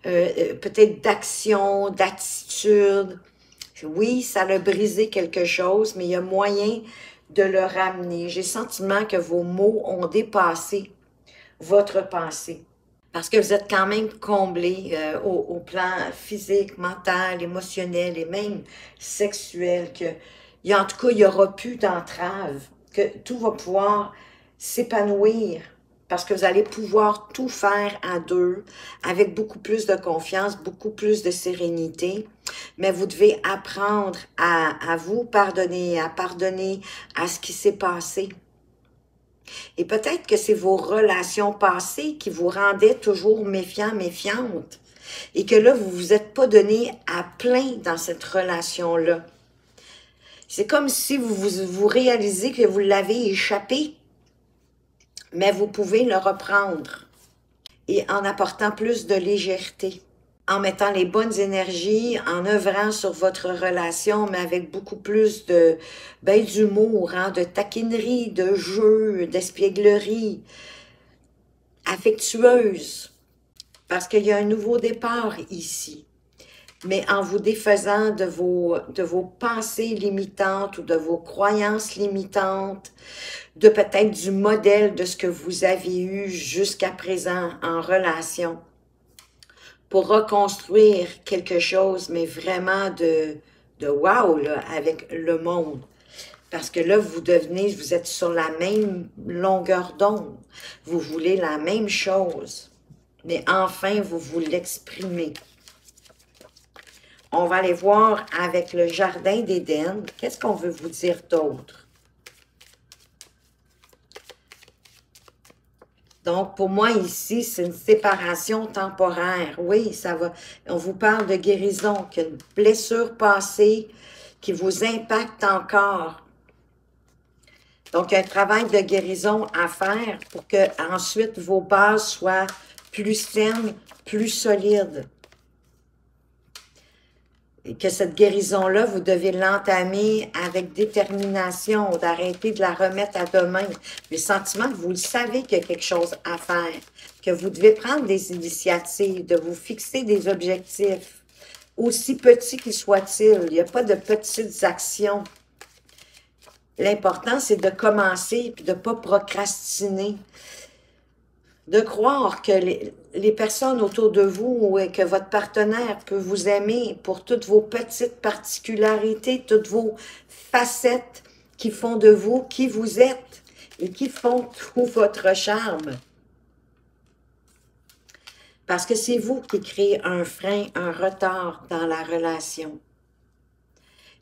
euh, peut-être d'action, d'attitude. Oui, ça a brisé quelque chose, mais il y a moyen de le ramener. J'ai sentiment que vos mots ont dépassé votre pensée. Parce que vous êtes quand même comblé euh, au, plan physique, mental, émotionnel et même sexuel. Que, y en tout cas, il n'y aura plus d'entrave. Que tout va pouvoir s'épanouir parce que vous allez pouvoir tout faire à deux avec beaucoup plus de confiance, beaucoup plus de sérénité. Mais vous devez apprendre à vous pardonner, à pardonner à ce qui s'est passé. Et peut-être que c'est vos relations passées qui vous rendaient toujours méfiant, méfiante. Et que là, vous vous êtes pas donné à plein dans cette relation-là. C'est comme si vous, vous, vous réalisez que vous l'avez échappé mais vous pouvez le reprendre et en apportant plus de légèreté, en mettant les bonnes énergies, en œuvrant sur votre relation, mais avec beaucoup plus de ben, d'humour, hein, de taquinerie, de jeu, d'espièglerie, affectueuse, parce qu'il y a un nouveau départ ici. Mais en vous défaisant de vos, de vos pensées limitantes ou de vos croyances limitantes, de peut-être du modèle de ce que vous avez eu jusqu'à présent en relation, pour reconstruire quelque chose, mais vraiment de, de wow, là, avec le monde. Parce que là, vous devenez, vous êtes sur la même longueur d'onde. Vous voulez la même chose. Mais enfin, vous vous l'exprimez. On va aller voir avec le jardin d'Éden. Qu'est-ce qu'on veut vous dire d'autre? Donc, pour moi, ici, c'est une séparation temporaire. Oui, ça va. On vous parle de guérison, qu'une blessure passée qui vous impacte encore. Donc, un travail de guérison à faire pour que ensuite vos bases soient plus saines, plus solides et que cette guérison-là, vous devez l'entamer avec détermination, d'arrêter de la remettre à demain. Le sentiment que vous le savez qu'il y a quelque chose à faire, que vous devez prendre des initiatives, de vous fixer des objectifs, aussi petits qu'ils soient-ils. Il n'y a pas de petites actions. L'important, c'est de commencer et de ne pas procrastiner de croire que les, personnes autour de vous et que votre partenaire peut vous aimer pour toutes vos petites particularités, toutes vos facettes qui font de vous qui vous êtes et qui font tout votre charme. Parce que c'est vous qui créez un frein, un retard dans la relation.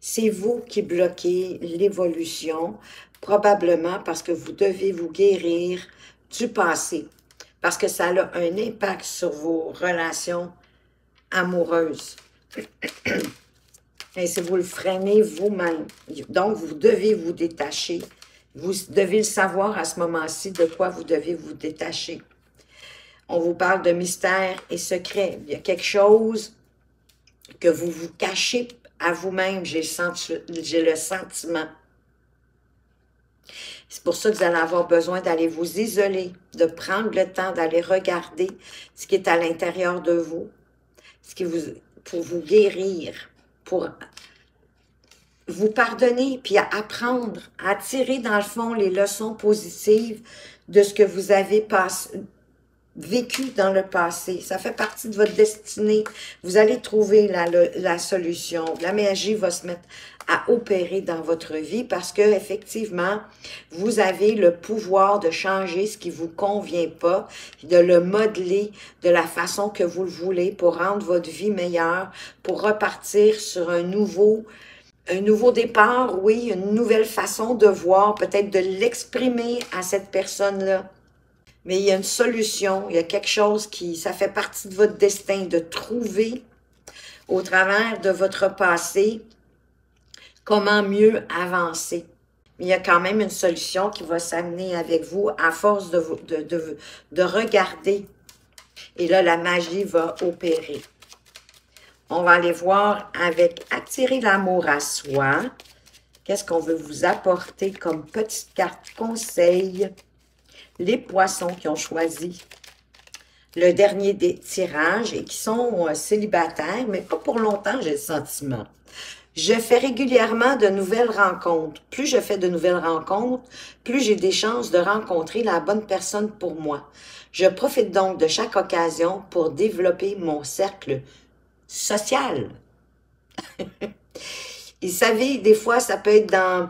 C'est vous qui bloquez l'évolution, probablement parce que vous devez vous guérir du passé parce que ça a un impact sur vos relations amoureuses. Et si vous le freinez vous-même, donc vous devez vous détacher. Vous devez le savoir à ce moment-ci de quoi vous devez vous détacher. On vous parle de mystère et secret. Il y a quelque chose que vous vous cachez à vous-même, j'ai le sentiment. C'est pour ça que vous allez avoir besoin d'aller vous isoler, de prendre le temps d'aller regarder ce qui est à l'intérieur de vous, ce qui vous, pour vous guérir, pour vous pardonner, puis à apprendre, à tirer dans le fond les leçons positives de ce que vous avez passé, vécu dans le passé. Ça fait partie de votre destinée. Vous allez trouver la, la solution. La magie va se mettre à opérer dans votre vie parce que effectivement, vous avez le pouvoir de changer ce qui vous convient pas, de le modeler de la façon que vous le voulez pour rendre votre vie meilleure, pour repartir sur un nouveau un nouveau départ, oui, une nouvelle façon de voir, peut-être de l'exprimer à cette personne-là. Mais il y a une solution, il y a quelque chose qui, ça fait partie de votre destin, de trouver au travers de votre passé comment mieux avancer. Il y a quand même une solution qui va s'amener avec vous à force de, de, de, de regarder. Et là, la magie va opérer. On va aller voir avec attirer l'amour à soi. Qu'est-ce qu'on veut vous apporter comme petite carte conseil? Les poissons qui ont choisi le dernier des tirages et qui sont euh, célibataires, mais pas pour longtemps, j'ai le sentiment. Je fais régulièrement de nouvelles rencontres. Plus je fais de nouvelles rencontres, plus j'ai des chances de rencontrer la bonne personne pour moi. Je profite donc de chaque occasion pour développer mon cercle social. Et savez, des fois, ça peut être dans,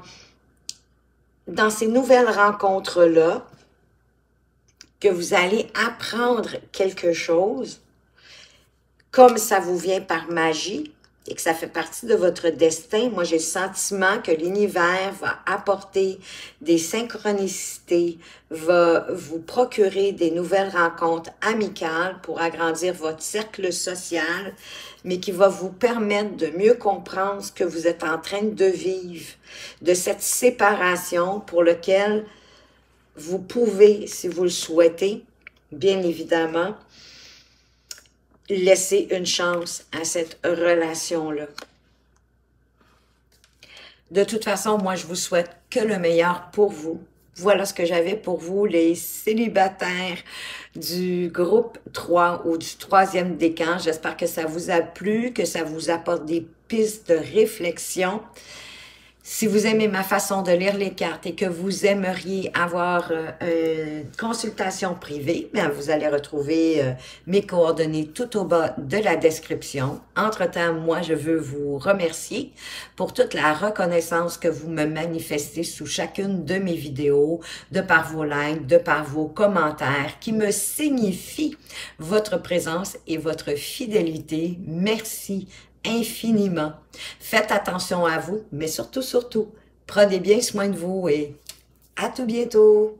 dans ces nouvelles rencontres-là que vous allez apprendre quelque chose, comme ça vous vient par magie, et que ça fait partie de votre destin, moi j'ai le sentiment que l'univers va apporter des synchronicités, va vous procurer des nouvelles rencontres amicales pour agrandir votre cercle social, mais qui va vous permettre de mieux comprendre ce que vous êtes en train de vivre, de cette séparation pour lequel vous pouvez, si vous le souhaitez, bien évidemment, laisser une chance à cette relation-là. De toute façon, moi, je vous souhaite que le meilleur pour vous. Voilà ce que j'avais pour vous, les célibataires du groupe 3 ou du troisième décan. J'espère que ça vous a plu, que ça vous apporte des pistes de réflexion. Si vous aimez ma façon de lire les cartes et que vous aimeriez avoir euh, une consultation privée, bien, vous allez retrouver euh, mes coordonnées tout au bas de la description. Entre-temps, moi, je veux vous remercier pour toute la reconnaissance que vous me manifestez sous chacune de mes vidéos, de par vos likes, de par vos commentaires, qui me signifient votre présence et votre fidélité. Merci infiniment. Faites attention à vous, mais surtout, surtout, prenez bien soin de vous et à tout bientôt.